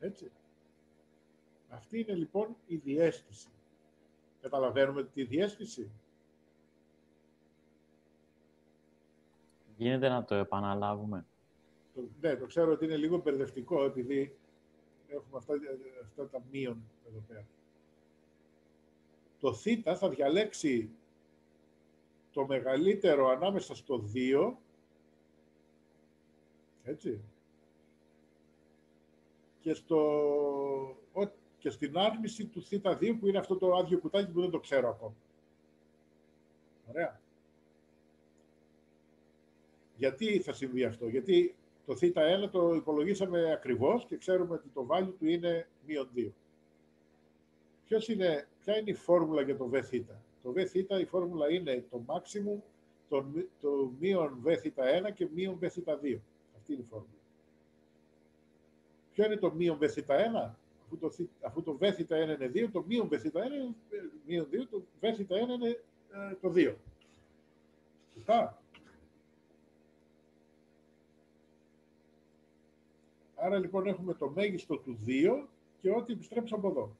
Έτσι. Αυτή είναι λοιπόν η διέστηση. Καταλαβαίνουμε τη διέστηση. Γίνεται να το επαναλάβουμε. Το, ναι, το ξέρω ότι είναι λίγο μπερδευτικό, επειδή έχουμε αυτά, αυτά τα μείον εδώ πέρα. Το θ θα διαλέξει το μεγαλύτερο ανάμεσα στο 2, έτσι, και, στο, και στην άρνηση του θ2 που είναι αυτό το άδειο κουτάκι που δεν το ξέρω ακόμα. Ωραία. Γιατί θα συμβεί αυτό, γιατί το θ1 το υπολογίσαμε ακριβώς και ξέρουμε ότι το value του είναι μείον 2. Ποιος είναι, ποια είναι η φόρμουλα για το βθ. Το βθ η φόρμουλα είναι το maximum, το, το μείον βθ1 και μείον βθ2. Αυτή είναι η φόρμουλα. Ποιο είναι το μείον βθ1, αφού το, αφού το βθ1 είναι 2, το μείον βθ1 είναι μείον 2, το βθ1 είναι ε, το 2. Σωστά; Άρα λοιπόν έχουμε το μέγιστο του 2 και ό,τι επιστρέψω από εδώ.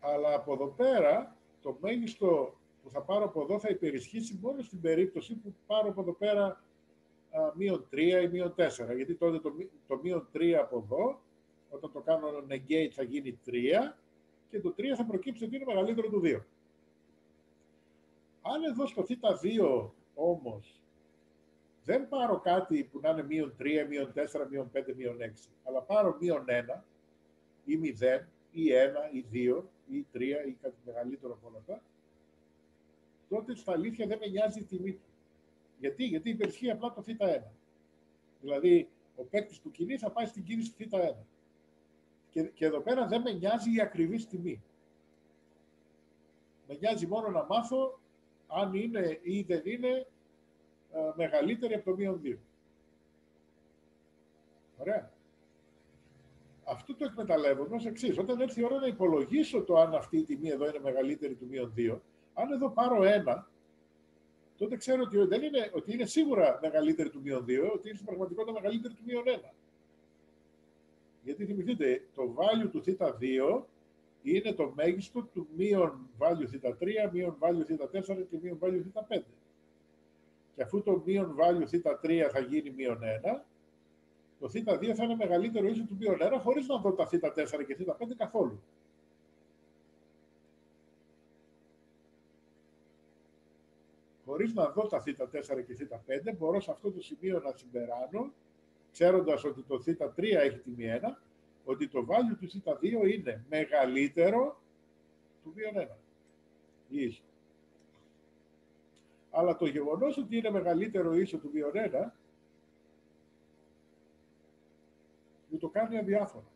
Αλλά από εδώ πέρα, το μέγιστο που θα πάρω από εδώ θα υπερισχύσει μόνο στην περίπτωση που πάρω από εδώ πέρα μείον 3 ή μείον 4. Γιατί τότε το, το μείον 3 από εδώ, όταν το κάνω negate θα γίνει 3 και το 3 θα προκύψει ότι είναι μεγαλύτερο του 2. Αν εδώ στο θ2 όμως δεν πάρω κάτι που να είναι μείον 3, μείον 4, μείον 5, μείον 6, αλλά πάρω μείον 1 ή 0 ή 1 ή 2 ή 3 ή κάτι μεγαλύτερο από όλα αυτά, τότε στα αλήθεια δεν με νοιάζει η τιμή του. Γιατί, Γιατί υπερισχύει απλά το θ1. Δηλαδή, ο παίκτης του κινή θα πάει στην κίνηση θ1. Και, και εδώ πέρα δεν με νοιάζει η ακριβή τιμή. Με νοιάζει μόνο να μάθω αν είναι ή δεν είναι ε, μεγαλύτερη από το μείον 2. Ωραία. Αυτό το εκμεταλλεύομαι ως εξής. Όταν έρθει η ώρα να υπολογίσω το αν αυτή η τιμή εδώ είναι μεγαλύτερη του μείον 2, αν εδώ πάρω ένα, τότε ξέρω ότι, δεν είναι, ότι είναι σίγουρα μεγαλύτερη του μείον 2, ότι είναι στην πραγματικότητα μεγαλύτερη του μείον 1. Γιατί θυμηθείτε, το value του θ2 είναι το μέγιστο του μείον value θ3, μείον value θ4 και μείον value θ5. και αφού το μείον value θ3 θα γίνει μείον 1, το θ2 θα είναι μεγαλύτερο ίσο του μείον 1 χωρίς να δω τα θ4 και θ5 καθόλου. Χωρίς να δω τα θ4 και θ5, μπορώ σε αυτό το σημείο να συμπεράνω, ξέροντας ότι το θ3 έχει τιμή 1, ότι το value του θ2 είναι μεγαλύτερο του μείον 1. Ίσο. Αλλά το γεγονός ότι είναι μεγαλύτερο ίσο του μείον 1, μου το κάνει αδιάφορο.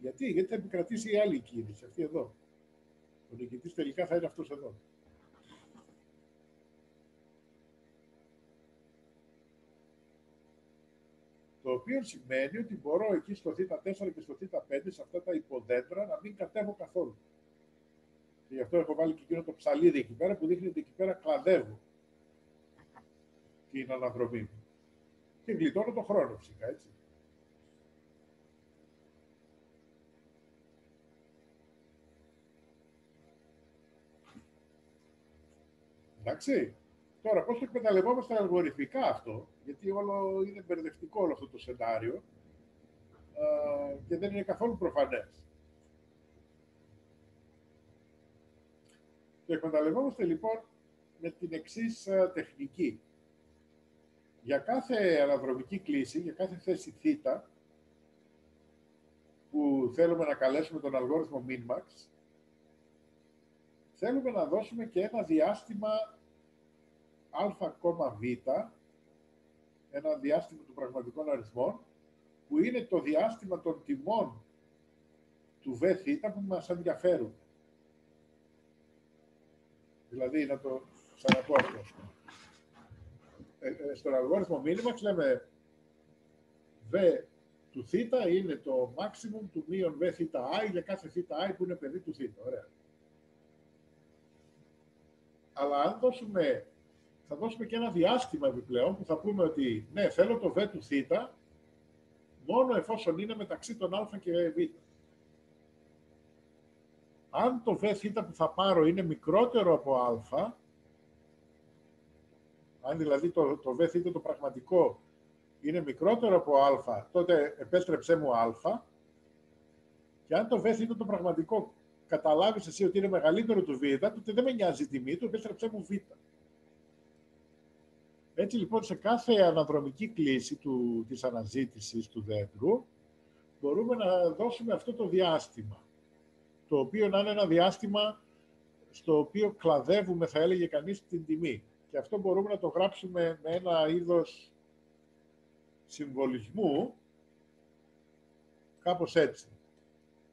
Γιατί, γιατί θα επικρατήσει η άλλη κίνηση, αυτή εδώ. Ο νικητής τελικά θα είναι αυτός εδώ. Το οποίο σημαίνει ότι μπορώ εκεί στο θ4 και στο θ5, σε αυτά τα υποδέντρα, να μην κατέβω καθόλου. Και γι' αυτό έχω βάλει και εκείνο το ψαλίδι εκεί πέρα που δείχνει ότι εκεί πέρα κλαδεύω την αναδρομή μου. Και γλιτώνω το χρόνο φυσικά, έτσι. Εντάξει. Τώρα, πώς το εκμεταλλευόμαστε αλγοριθμικά αυτό, γιατί όλο είναι μπερδευτικό όλο αυτό το σενάριο και δεν είναι καθόλου προφανές. Το εκμεταλλευόμαστε λοιπόν με την εξής τεχνική. Για κάθε αναδρομική κλίση, για κάθε θέση θ, που θέλουμε να καλέσουμε τον αλγόριθμο minmax, θέλουμε να δώσουμε και ένα διάστημα αβ, ένα διάστημα των πραγματικών αριθμών, που είναι το διάστημα των τιμών του βθ που μας ενδιαφέρουν. Δηλαδή, να το ξαναπώ αυτό. Ε, ε, στον αλγόριθμο minimax λέμε β του θ είναι το maximum του μείον β θ i για κάθε θ i που είναι παιδί του θ. Ωραία. Αλλά αν δώσουμε θα δώσουμε και ένα διάστημα επιπλέον που θα πούμε ότι ναι, θέλω το β του θ μόνο εφόσον είναι μεταξύ των α και β. Αν το β που θα πάρω είναι μικρότερο από α, αν δηλαδή το, το β το πραγματικό είναι μικρότερο από α, τότε επέστρεψέ μου α, και αν το β το πραγματικό καταλάβεις εσύ ότι είναι μεγαλύτερο του β, τότε δεν με νοιάζει η τιμή του, επέστρεψέ μου β. Έτσι λοιπόν σε κάθε αναδρομική κλίση του, της αναζήτησης του δέντρου μπορούμε να δώσουμε αυτό το διάστημα, το οποίο να είναι ένα διάστημα στο οποίο κλαδεύουμε, θα έλεγε κανείς, την τιμή. Και αυτό μπορούμε να το γράψουμε με ένα είδος συμβολισμού, κάπως έτσι.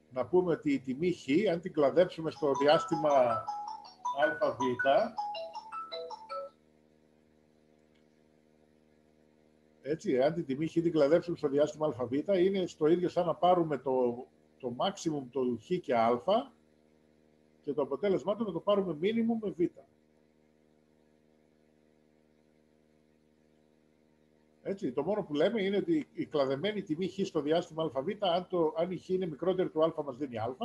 Να πούμε ότι η τιμή χ, αν την κλαδέψουμε στο διάστημα αβ, Έτσι, αν την τιμή χ την κλαδέψουμε στο διάστημα αβ, είναι στο ίδιο σαν να πάρουμε το, το maximum του χ και α και το αποτέλεσμά του να το πάρουμε minimum με β. Έτσι, το μόνο που λέμε είναι ότι η κλαδεμένη τιμή χ στο διάστημα αβ, αν, το, αν η χ είναι μικρότερη του α μας δίνει α,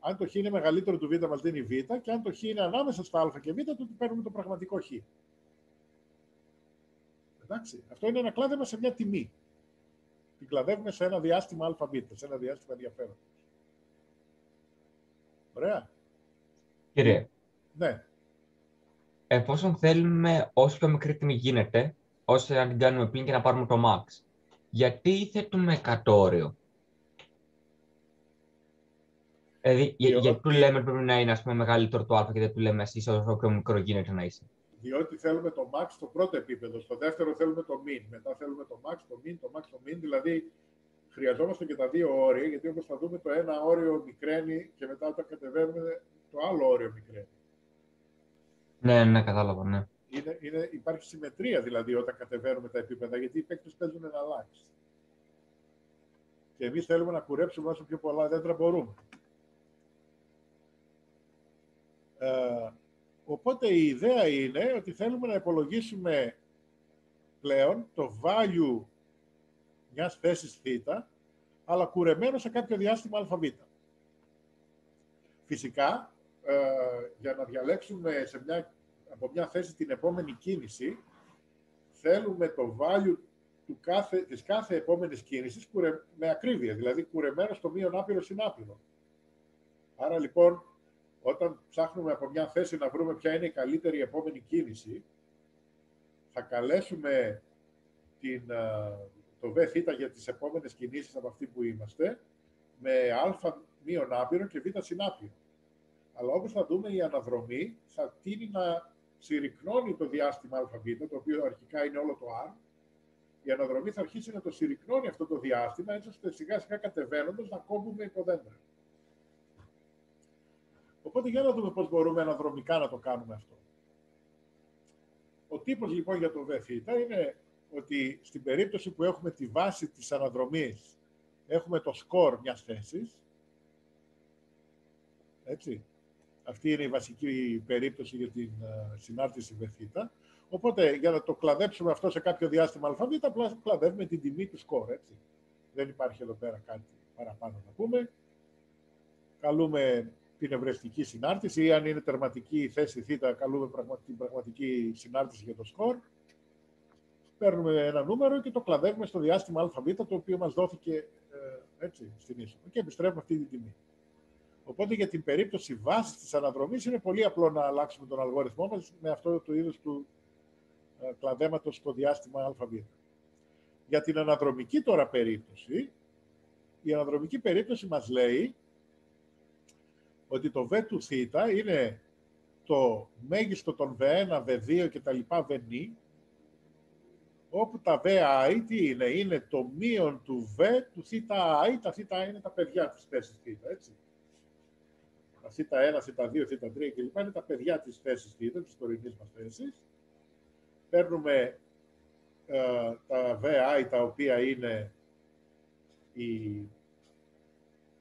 αν το χ είναι μεγαλύτερο του β μας δίνει β και αν το χ είναι ανάμεσα στα α και β, τότε παίρνουμε το πραγματικό χ. Εντάξει. Αυτό είναι ένα κλάδεμα σε μια τιμή. Την κλαδεύουμε σε ένα διάστημα ΑΒ, σε ένα διάστημα ενδιαφέρον. Ωραία. Κύριε. Ναι. Εφόσον θέλουμε όσο πιο μικρή τιμή γίνεται, ώστε να την κάνουμε πλήν και να πάρουμε το max, γιατί θέτουμε 100 όριο; Δηλαδή, γιατί του λέμε πρέπει να είναι ας πούμε, μεγαλύτερο το α και δεν του λέμε εσύ όσο πιο μικρό γίνεται να είσαι; Διότι θέλουμε το max στο πρώτο επίπεδο, στο δεύτερο θέλουμε το min, μετά θέλουμε το max, το min, το max, το min, δηλαδή χρειαζόμαστε και τα δύο όρια, γιατί όπως θα δούμε το ένα όριο μικραίνει και μετά όταν κατεβαίνουμε το άλλο όριο μικραίνει. Ναι, ναι, κατάλαβα, ναι. Είναι, είναι, υπάρχει συμμετρία δηλαδή όταν κατεβαίνουμε τα επίπεδα, γιατί οι παίκτες παίζουν ένα αλλάξει. Και εμείς θέλουμε να κουρέψουμε όσο πιο πολλά δέντρα μπορούμε. Ε, Οπότε η ιδέα είναι ότι θέλουμε να υπολογίσουμε πλέον το value μιας θέσης θ, αλλά κουρεμένο σε κάποιο διάστημα αβ. Φυσικά, ε, για να διαλέξουμε σε μια από μια θέση την επόμενη κίνηση, θέλουμε το value του κάθε, της κάθε επόμενης κίνησης με ακρίβεια, δηλαδή κουρεμένο στο μείον άπειρο συνάπειρο. Άρα λοιπόν, όταν ψάχνουμε από μια θέση να βρούμε ποια είναι η καλύτερη επόμενη κίνηση, θα καλέσουμε την, το β για τις επόμενες κινήσεις από αυτή που είμαστε, με α μείον άπειρο και β συνάπειρο. Αλλά όπως θα δούμε, η αναδρομή θα τίνει να συρρυκνώνει το διάστημα αβ, το οποίο αρχικά είναι όλο το r, η αναδρομή θα αρχίσει να το συρρυκνώνει αυτό το διάστημα, έτσι ώστε σιγά σιγά κατεβαίνοντας να κόβουμε υποδέντρα. Οπότε για να δούμε πώς μπορούμε αναδρομικά να το κάνουμε αυτό. Ο τύπος λοιπόν για το ΒΘ είναι ότι στην περίπτωση που έχουμε τη βάση της αναδρομής, έχουμε το σκορ μιας θέσης, έτσι, αυτή είναι η βασική περίπτωση για την ε, συνάρτηση ΒΘ. Οπότε, για να το κλαδέψουμε αυτό σε κάποιο διάστημα ΑΒ, απλά κλαδεύουμε την τιμή του σκορ, έτσι. Δεν υπάρχει εδώ πέρα κάτι παραπάνω να πούμε. Καλούμε την ευρεστική συνάρτηση ή αν είναι τερματική η θέση θ, καλούμε την πραγματική συνάρτηση για το σκορ. Παίρνουμε ένα νούμερο και το κλαδεύουμε στο διάστημα ΑΒ, το οποίο μας δόθηκε ε, έτσι, στην είσοδο. Και επιστρέφουμε αυτή την τιμή. Οπότε για την περίπτωση βάσης της αναδρομής είναι πολύ απλό να αλλάξουμε τον αλγόριθμό μας με αυτό το είδος του ε, κλαδέματος στο διάστημα ΑΒ. Για την αναδρομική τώρα περίπτωση, η αναδρομική περίπτωση μας λέει ότι το V του θ είναι το μέγιστο των V1, V2 και τα λοιπά VN, όπου τα VI τι είναι, είναι το μείον του V του θ I, τα θ είναι τα παιδιά της θέσης θ, έτσι. Τα θ1, θ2, θ3 κλπ. είναι τα παιδιά της θέσης θ, της τωρινής μας θέσης παίρνουμε ε, τα VI, τα οποία είναι οι,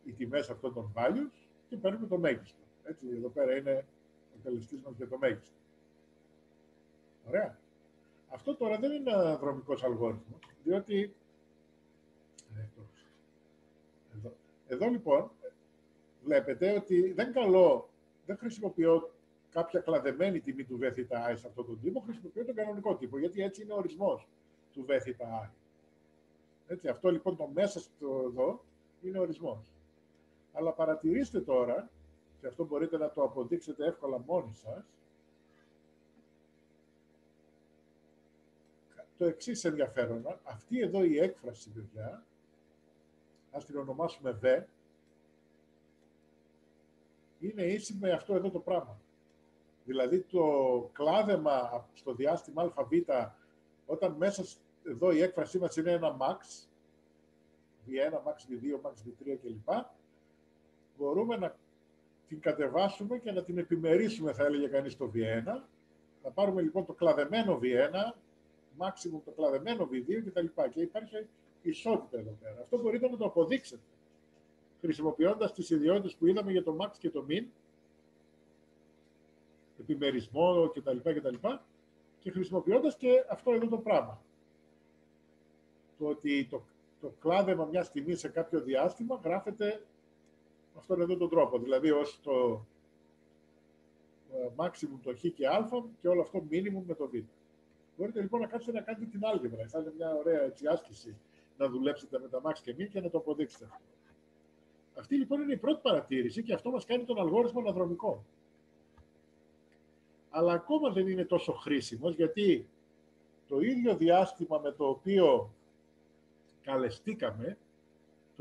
οι τιμές αυτών των values και παίρνουμε το μέγιστο. Έτσι, εδώ πέρα είναι ο τελεστής μας για το μέγιστο. Ωραία. Αυτό τώρα δεν είναι ένα δρομικός αλγόριθμος, διότι... Ε, εδώ, εδώ λοιπόν βλέπετε ότι δεν καλό, δεν χρησιμοποιώ κάποια κλαδεμένη τιμή του ΒΘΙ σε αυτόν τον τύπο, χρησιμοποιώ τον κανονικό τύπο, γιατί έτσι είναι ο ορισμός του ΒΘΙ. Έτσι, αυτό λοιπόν το μέσα στο εδώ είναι ο ορισμός. Αλλά παρατηρήστε τώρα, και αυτό μπορείτε να το αποδείξετε εύκολα μόνοι σας, το εξής ενδιαφέρον. Αυτή εδώ η έκφραση, παιδιά, ας την ονομάσουμε ΒΕ, είναι ίση με αυτό εδώ το πράγμα. Δηλαδή το κλάδεμα στο διάστημα ΑΒ, όταν μέσα εδώ η έκφρασή μας είναι ένα max, V1, max V2, max V3 κλπ. Μπορούμε να την κατεβάσουμε και να την επιμερίσουμε, θα έλεγε κανείς, το V1. Να πάρουμε λοιπόν το κλαδεμένο V1, maximum το κλαδεμένο V2 κτλ. Και υπάρχει ισότητα εδώ πέρα. Αυτό μπορείτε να το αποδείξετε χρησιμοποιώντας τις ιδιότητες που είδαμε για το max και το min επιμερισμό κτλ. κτλ. Και χρησιμοποιώντας και αυτό εδώ το πράγμα. Το ότι το, το κλάδεμα μια τιμή σε κάποιο διάστημα γράφεται με αυτόν εδώ τον τρόπο. Δηλαδή ως το ε, maximum το χ και α και όλο αυτό minimum με το β. Μπορείτε λοιπόν να κάτσετε να κάνετε την άλγευρα. Θα είναι μια ωραία έτσι, άσκηση να δουλέψετε με τα max και min και να το αποδείξετε. Αυτή λοιπόν είναι η πρώτη παρατήρηση και αυτό μας κάνει τον αλγόριθμο αναδρομικό αλλά ακόμα δεν είναι τόσο χρήσιμος, γιατί το ίδιο διάστημα με το οποίο καλεστήκαμε,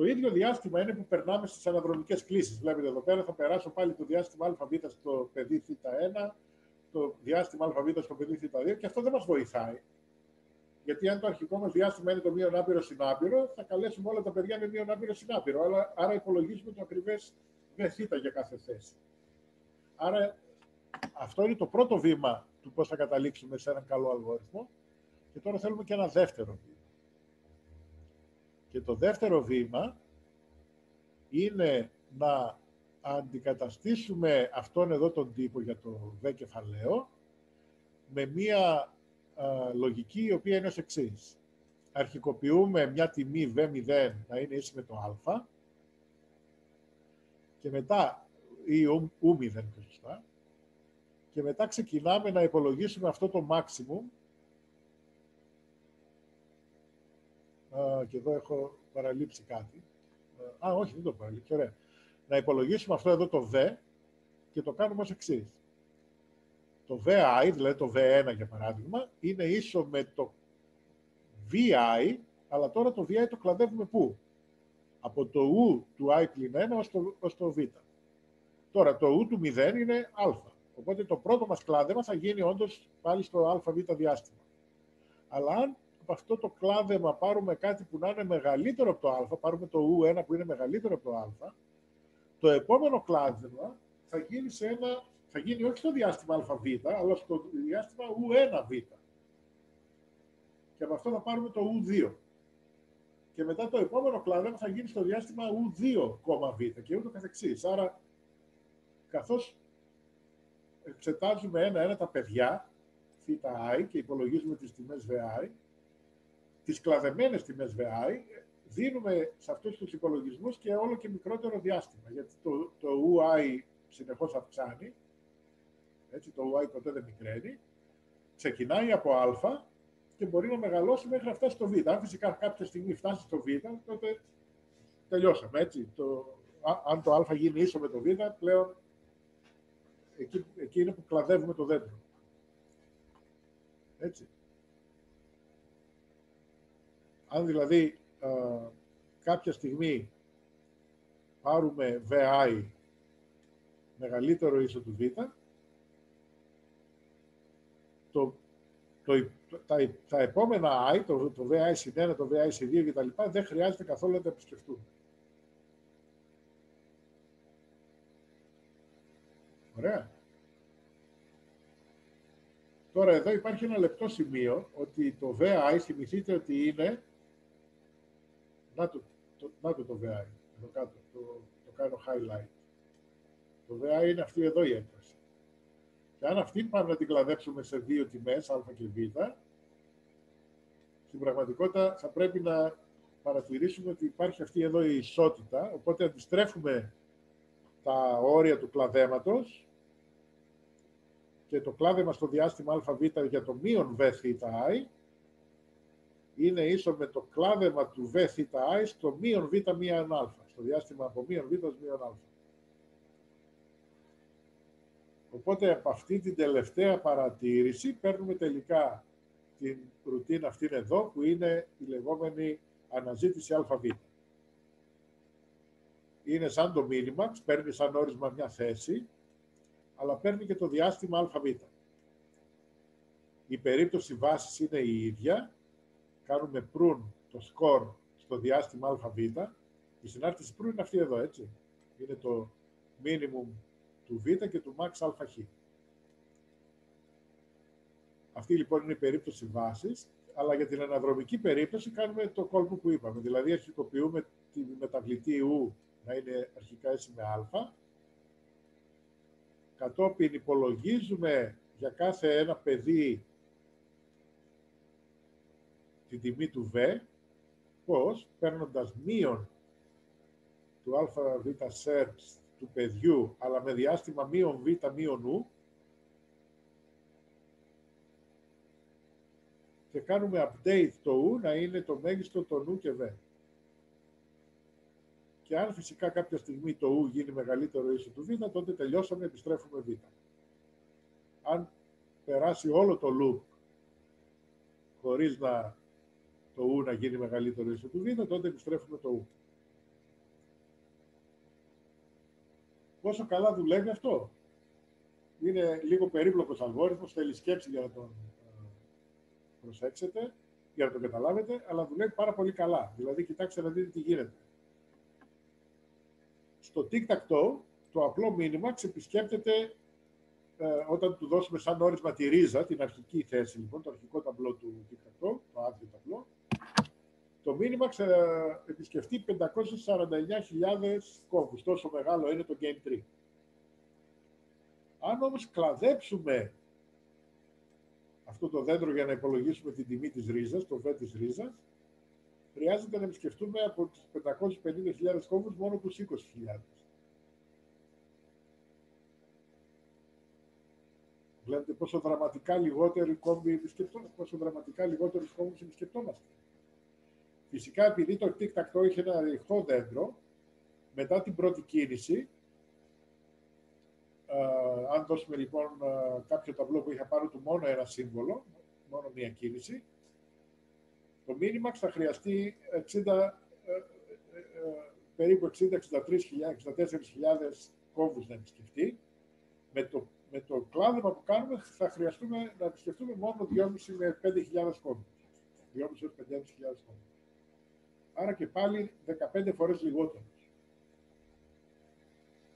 το ίδιο διάστημα είναι που περνάμε στις αναδρομικές κλήσεις. Βλέπετε εδώ πέρα θα περάσω πάλι το διάστημα ΑΒ στο παιδί Θ1, το διάστημα ΑΒ στο παιδί Θ2 και αυτό δεν μας βοηθάει. Γιατί αν το αρχικό μας διάστημα είναι το μείον άπειρο συνάπειρο, θα καλέσουμε όλα τα παιδιά με μείον άπειρο συνάπειρο. Άρα, άρα υπολογίζουμε το ακριβές με θ για κάθε θέση. Άρα αυτό είναι το πρώτο βήμα του πώς θα καταλήξουμε σε έναν καλό αλγόριθμο. Και τώρα θέλουμε και ένα δεύτερο βήμα. Και το δεύτερο βήμα είναι να αντικαταστήσουμε αυτόν εδώ τον τύπο για το β κεφαλαίο με μία λογική η οποία είναι ως εξής. Αρχικοποιούμε μια τιμή v0 να είναι ίση με το α και μετά ή u0 πιο σωστά και μετά ξεκινάμε να υπολογίσουμε αυτό το maximum. Α, και εδώ έχω παραλείψει κάτι. Α, όχι, δεν το παραλείψει. Ωραία. Να υπολογίσουμε αυτό εδώ το V και το κάνουμε ως εξής. Το VI, δηλαδή το V1 για παράδειγμα, είναι ίσο με το VI, αλλά τώρα το VI το κλαδεύουμε πού; Από το U του I πλην 1 ως το, ως το Β. Τώρα το U του 0 είναι Α. Οπότε το πρώτο μας κλάδεμα θα γίνει όντως πάλι στο ΑΒ διάστημα. Αλλά αν από αυτό το κλάδεμα πάρουμε κάτι που να είναι μεγαλύτερο από το α, πάρουμε το U1 που είναι μεγαλύτερο από το α, το επόμενο κλάδεμα θα γίνει, σε ένα, θα γίνει όχι στο διάστημα αβ, αλλά στο διάστημα U1β. Και από αυτό θα πάρουμε το U2. Και μετά το επόμενο κλάδεμα θα γίνει στο διάστημα U2,β και ούτω καθεξής. Άρα, καθώς εξετάζουμε ένα-ένα τα παιδιά, θ και υπολογίζουμε τις τιμές VI, τις κλαδεμένες τιμές VI, δίνουμε σε αυτούς τους υπολογισμούς και όλο και μικρότερο διάστημα, γιατί το, το UI συνεχώς αυξάνει, έτσι, το UI ποτέ δεν μικραίνει, ξεκινάει από α και μπορεί να μεγαλώσει μέχρι να φτάσει στο β. Αν φυσικά κάποια στιγμή φτάσει στο β, τότε τελειώσαμε, έτσι. Το, αν το α γίνει ίσο με το β, πλέον εκεί, εκεί είναι που κλαδεύουμε το δέντρο. Έτσι. Αν δηλαδή κάποια στιγμή πάρουμε VI μεγαλύτερο ίσο του Β, το, το, τα, τα επόμενα I, το, το VI συν 1, το VI συν 2 κτλ. δεν χρειάζεται καθόλου να τα επισκεφτούμε. Ωραία. Τώρα εδώ υπάρχει ένα λεπτό σημείο ότι το VI θυμηθείτε ότι είναι να το, το, να το, το VI, εδώ κάτω, το, το κάνω highlight. Το VI είναι αυτή εδώ η έκφραση. Και αν αυτή πάμε να την κλαδέψουμε σε δύο τιμές, α και β, στην πραγματικότητα θα πρέπει να παρατηρήσουμε ότι υπάρχει αυτή εδώ η ισότητα, οπότε αντιστρέφουμε τα όρια του κλαδέματος και το κλάδεμα στο διάστημα αβ για το μείον βθi είναι ίσο με το κλάδεμα του βθi στο μείον β μείον α, στο διάστημα από μείον β ως μείον α. Οπότε από αυτή την τελευταία παρατήρηση παίρνουμε τελικά την ρουτίνα αυτή εδώ που είναι η λεγόμενη αναζήτηση αβ. Είναι σαν το μήνυμα, παίρνει σαν όρισμα μια θέση, αλλά παίρνει και το διάστημα αβ. Η περίπτωση βάσης είναι η ίδια, κάνουμε προυν το σκορ στο διάστημα αβ. Η συνάρτηση προυν είναι αυτή εδώ, έτσι. Είναι το minimum του β και του max αχ. Αυτή λοιπόν είναι η περίπτωση βάσης, αλλά για την αναδρομική περίπτωση κάνουμε το κόλπο που είπαμε. Δηλαδή αρχικοποιούμε τη μεταβλητή u να είναι αρχικά έτσι με α. Κατόπιν υπολογίζουμε για κάθε ένα παιδί την τιμή του V, πώς, παίρνοντας μείον του αβ search του παιδιού, αλλά με διάστημα μείον β μείον ου, και κάνουμε update το ου να είναι το μέγιστο των ου και β. Και αν φυσικά κάποια στιγμή το ου γίνει μεγαλύτερο ίσο του β, τότε τελειώσαμε, επιστρέφουμε β. Αν περάσει όλο το loop χωρίς να το U να γίνει μεγαλύτερο ίσο του Β, τότε επιστρέφουμε το U. Πόσο καλά δουλεύει αυτό. Είναι λίγο περίπλοκος αλγόριθμος, θέλει σκέψη για να τον ε, προσέξετε, για να τον καταλάβετε, αλλά δουλεύει πάρα πολύ καλά. Δηλαδή, κοιτάξτε να δείτε τι γίνεται. Στο tic-tac-toe, το απλό μήνυμα ξεπισκέπτεται ε, όταν του δώσουμε σαν όρισμα τη ρίζα, την αρχική θέση, λοιπόν, το αρχικό ταμπλό του tic-tac-toe, το άδειο ταμπλό, το μήνυμα επισκεφτεί 549.000 κόμβους. Τόσο μεγάλο είναι το Game 3. Αν όμως κλαδέψουμε αυτό το δέντρο για να υπολογίσουμε την τιμή της ρίζας, το β της ρίζας, χρειάζεται να επισκεφτούμε από τους 550.000 κόμβους μόνο τους 20.000. Βλέπετε πόσο δραματικά λιγότεροι κόμβοι επισκεπτόμαστε, πόσο δραματικά λιγότερους κόμβους επισκεπτόμαστε. Φυσικά, επειδή το tic-tac-toe είχε ένα ρηχτό δέντρο, μετά την πρώτη κίνηση, ε, αν δώσουμε λοιπόν ε, κάποιο ταμπλό που είχα πάνω του μόνο ένα σύμβολο, μόνο μία κίνηση, το Minimax θα χρειαστεί 60, ε, περίπου 60-64.000 κόμβους να επισκεφτεί. Με το, με το κλάδεμα που κάνουμε θα χρειαστούμε να επισκεφτούμε μόνο 2,5 με 5.000 κόμβους. 2,5 με 5.500 κόμβους. Άρα και πάλι 15 φορές λιγότερο.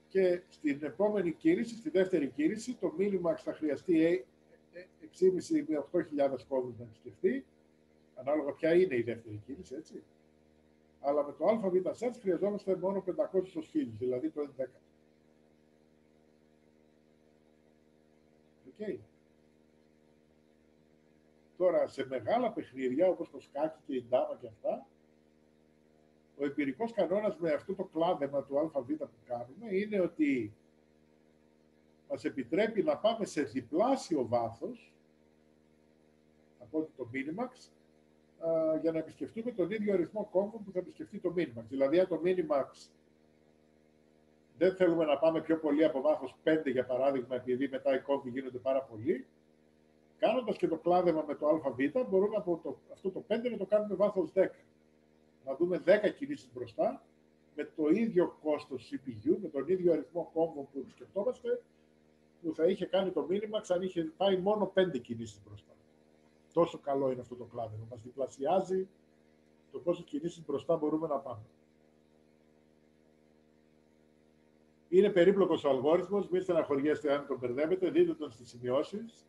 Και στην επόμενη κίνηση, στη δεύτερη κίνηση, το Minimax θα χρειαστεί 6,5 με 8.000 κόμβους να επισκεφτεί, ανάλογα ποια είναι η δεύτερη κίνηση, έτσι. Αλλά με το ΑΒ σετ χρειαζόμαστε μόνο 500 στους χίλιους, δηλαδή το 11. Okay. Τώρα, σε μεγάλα παιχνίδια, όπως το σκάκι και η ντάμα και αυτά, ο εμπειρικός κανόνας με αυτό το κλάδεμα του ΑΒ που κάνουμε είναι ότι μας επιτρέπει να πάμε σε διπλάσιο βάθος από ότι το Minimax για να επισκεφτούμε τον ίδιο αριθμό κόμβων που θα επισκεφτεί το Minimax. Δηλαδή, αν το Minimax δεν θέλουμε να πάμε πιο πολύ από βάθος 5, για παράδειγμα, επειδή μετά οι κόμβοι γίνονται πάρα πολλοί, κάνοντας και το κλάδεμα με το ΑΒ, μπορούμε από το, αυτό το 5 να το κάνουμε βάθος 10 να δούμε 10 κινήσεις μπροστά, με το ίδιο κόστος CPU, με τον ίδιο αριθμό κόμβων που σκεφτόμαστε, που θα είχε κάνει το Minimax αν είχε πάει μόνο 5 κινήσεις μπροστά. Τόσο καλό είναι αυτό το κλάδο. Μας διπλασιάζει το πόσο κινήσεις μπροστά μπορούμε να πάμε. Είναι περίπλοκος ο αλγόριθμος, μην στεναχωριέστε αν τον μπερδεύετε, δείτε τον στις σημειώσεις.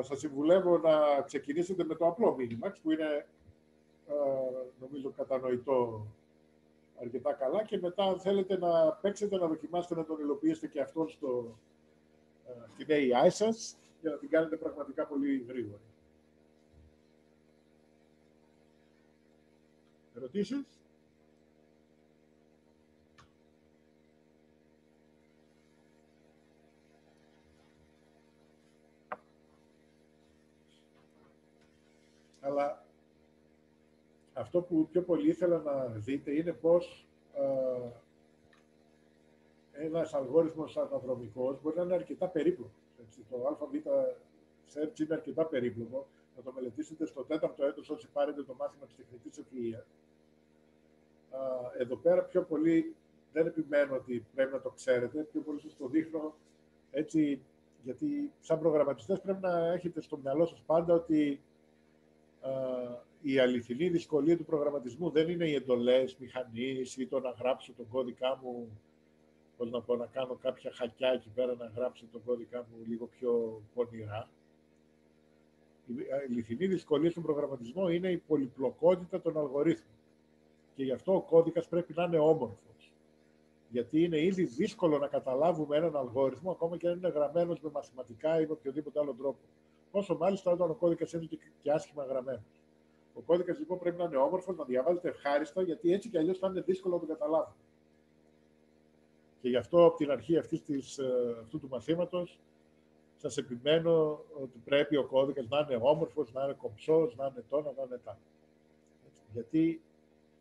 σας συμβουλεύω να ξεκινήσετε με το απλό Minimax, που είναι νομίζω κατανοητό αρκετά καλά και μετά αν θέλετε να παίξετε, να δοκιμάσετε να τον υλοποιήσετε και αυτόν στο, στην AI σας για να την κάνετε πραγματικά πολύ γρήγορα. Ερωτήσεις; Αλλά αυτό που πιο πολύ ήθελα να δείτε είναι πώς ε, ένας αλγόριθμος αναδρομικός μπορεί να είναι αρκετά περίπλοκος. Το ΑΒ search είναι αρκετά περίπλοκο. Να το μελετήσετε στο τέταρτο έτος όσοι πάρετε το μάθημα της τεχνητής ευφυΐας. Εδώ πέρα πιο πολύ δεν επιμένω ότι πρέπει να το ξέρετε, πιο πολύ σας το δείχνω έτσι, γιατί σαν προγραμματιστές πρέπει να έχετε στο μυαλό σας πάντα ότι η αληθινή δυσκολία του προγραμματισμού δεν είναι οι εντολές μηχανής ή το να γράψω τον κώδικά μου, πώς να πω, να κάνω κάποια χακιά εκεί πέρα, να γράψω τον κώδικά μου λίγο πιο πονηρά. Η αληθινή δυσκολία στον προγραμματισμό είναι η πολυπλοκότητα των αλγορίθμων. Και γι' αυτό ο κώδικας πρέπει να είναι όμορφος. Γιατί είναι ήδη δύσκολο να καταλάβουμε έναν αλγόριθμο, ακόμα και αν είναι γραμμένος με μαθηματικά ή με οποιοδήποτε άλλο τρόπο. Όσο μάλιστα όταν ο κώδικας είναι και άσχημα γραμμένος. Ο κώδικας λοιπόν πρέπει να είναι όμορφος, να διαβάζετε ευχάριστα, γιατί έτσι κι αλλιώς θα είναι δύσκολο να τον καταλάβετε. Και γι' αυτό από την αρχή αυτής της, ε, αυτού του μαθήματος σας επιμένω ότι πρέπει ο κώδικας να είναι όμορφος, να είναι κομψός, να είναι το, να είναι τα. Γιατί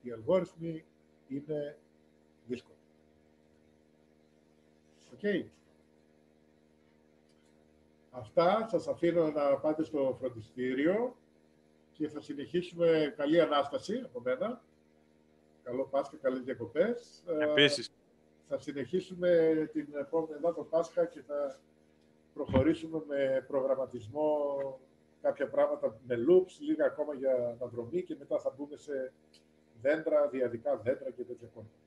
οι αλγόριθμοι είναι δύσκολοι. Okay. Αυτά σας αφήνω να πάτε στο φροντιστήριο και θα συνεχίσουμε. Καλή Ανάσταση από μένα. Καλό Πάσχα, καλές διακοπές. Ε, Επίσης. Θα συνεχίσουμε την επόμενη μετά το Πάσχα και θα προχωρήσουμε με προγραμματισμό κάποια πράγματα με loops, λίγα ακόμα για αναδρομή και μετά θα μπούμε σε δέντρα, διαδικά δέντρα και τέτοια πράγματα.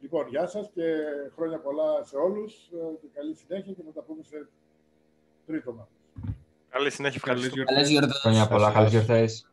Λοιπόν, γεια σας και χρόνια πολλά σε όλους ε, και καλή συνέχεια και θα τα πούμε σε τρίτο μάθημα. Καλή συνέχεια. Καλές γιορτές. Καλές πολλά. Καλές γιορτές.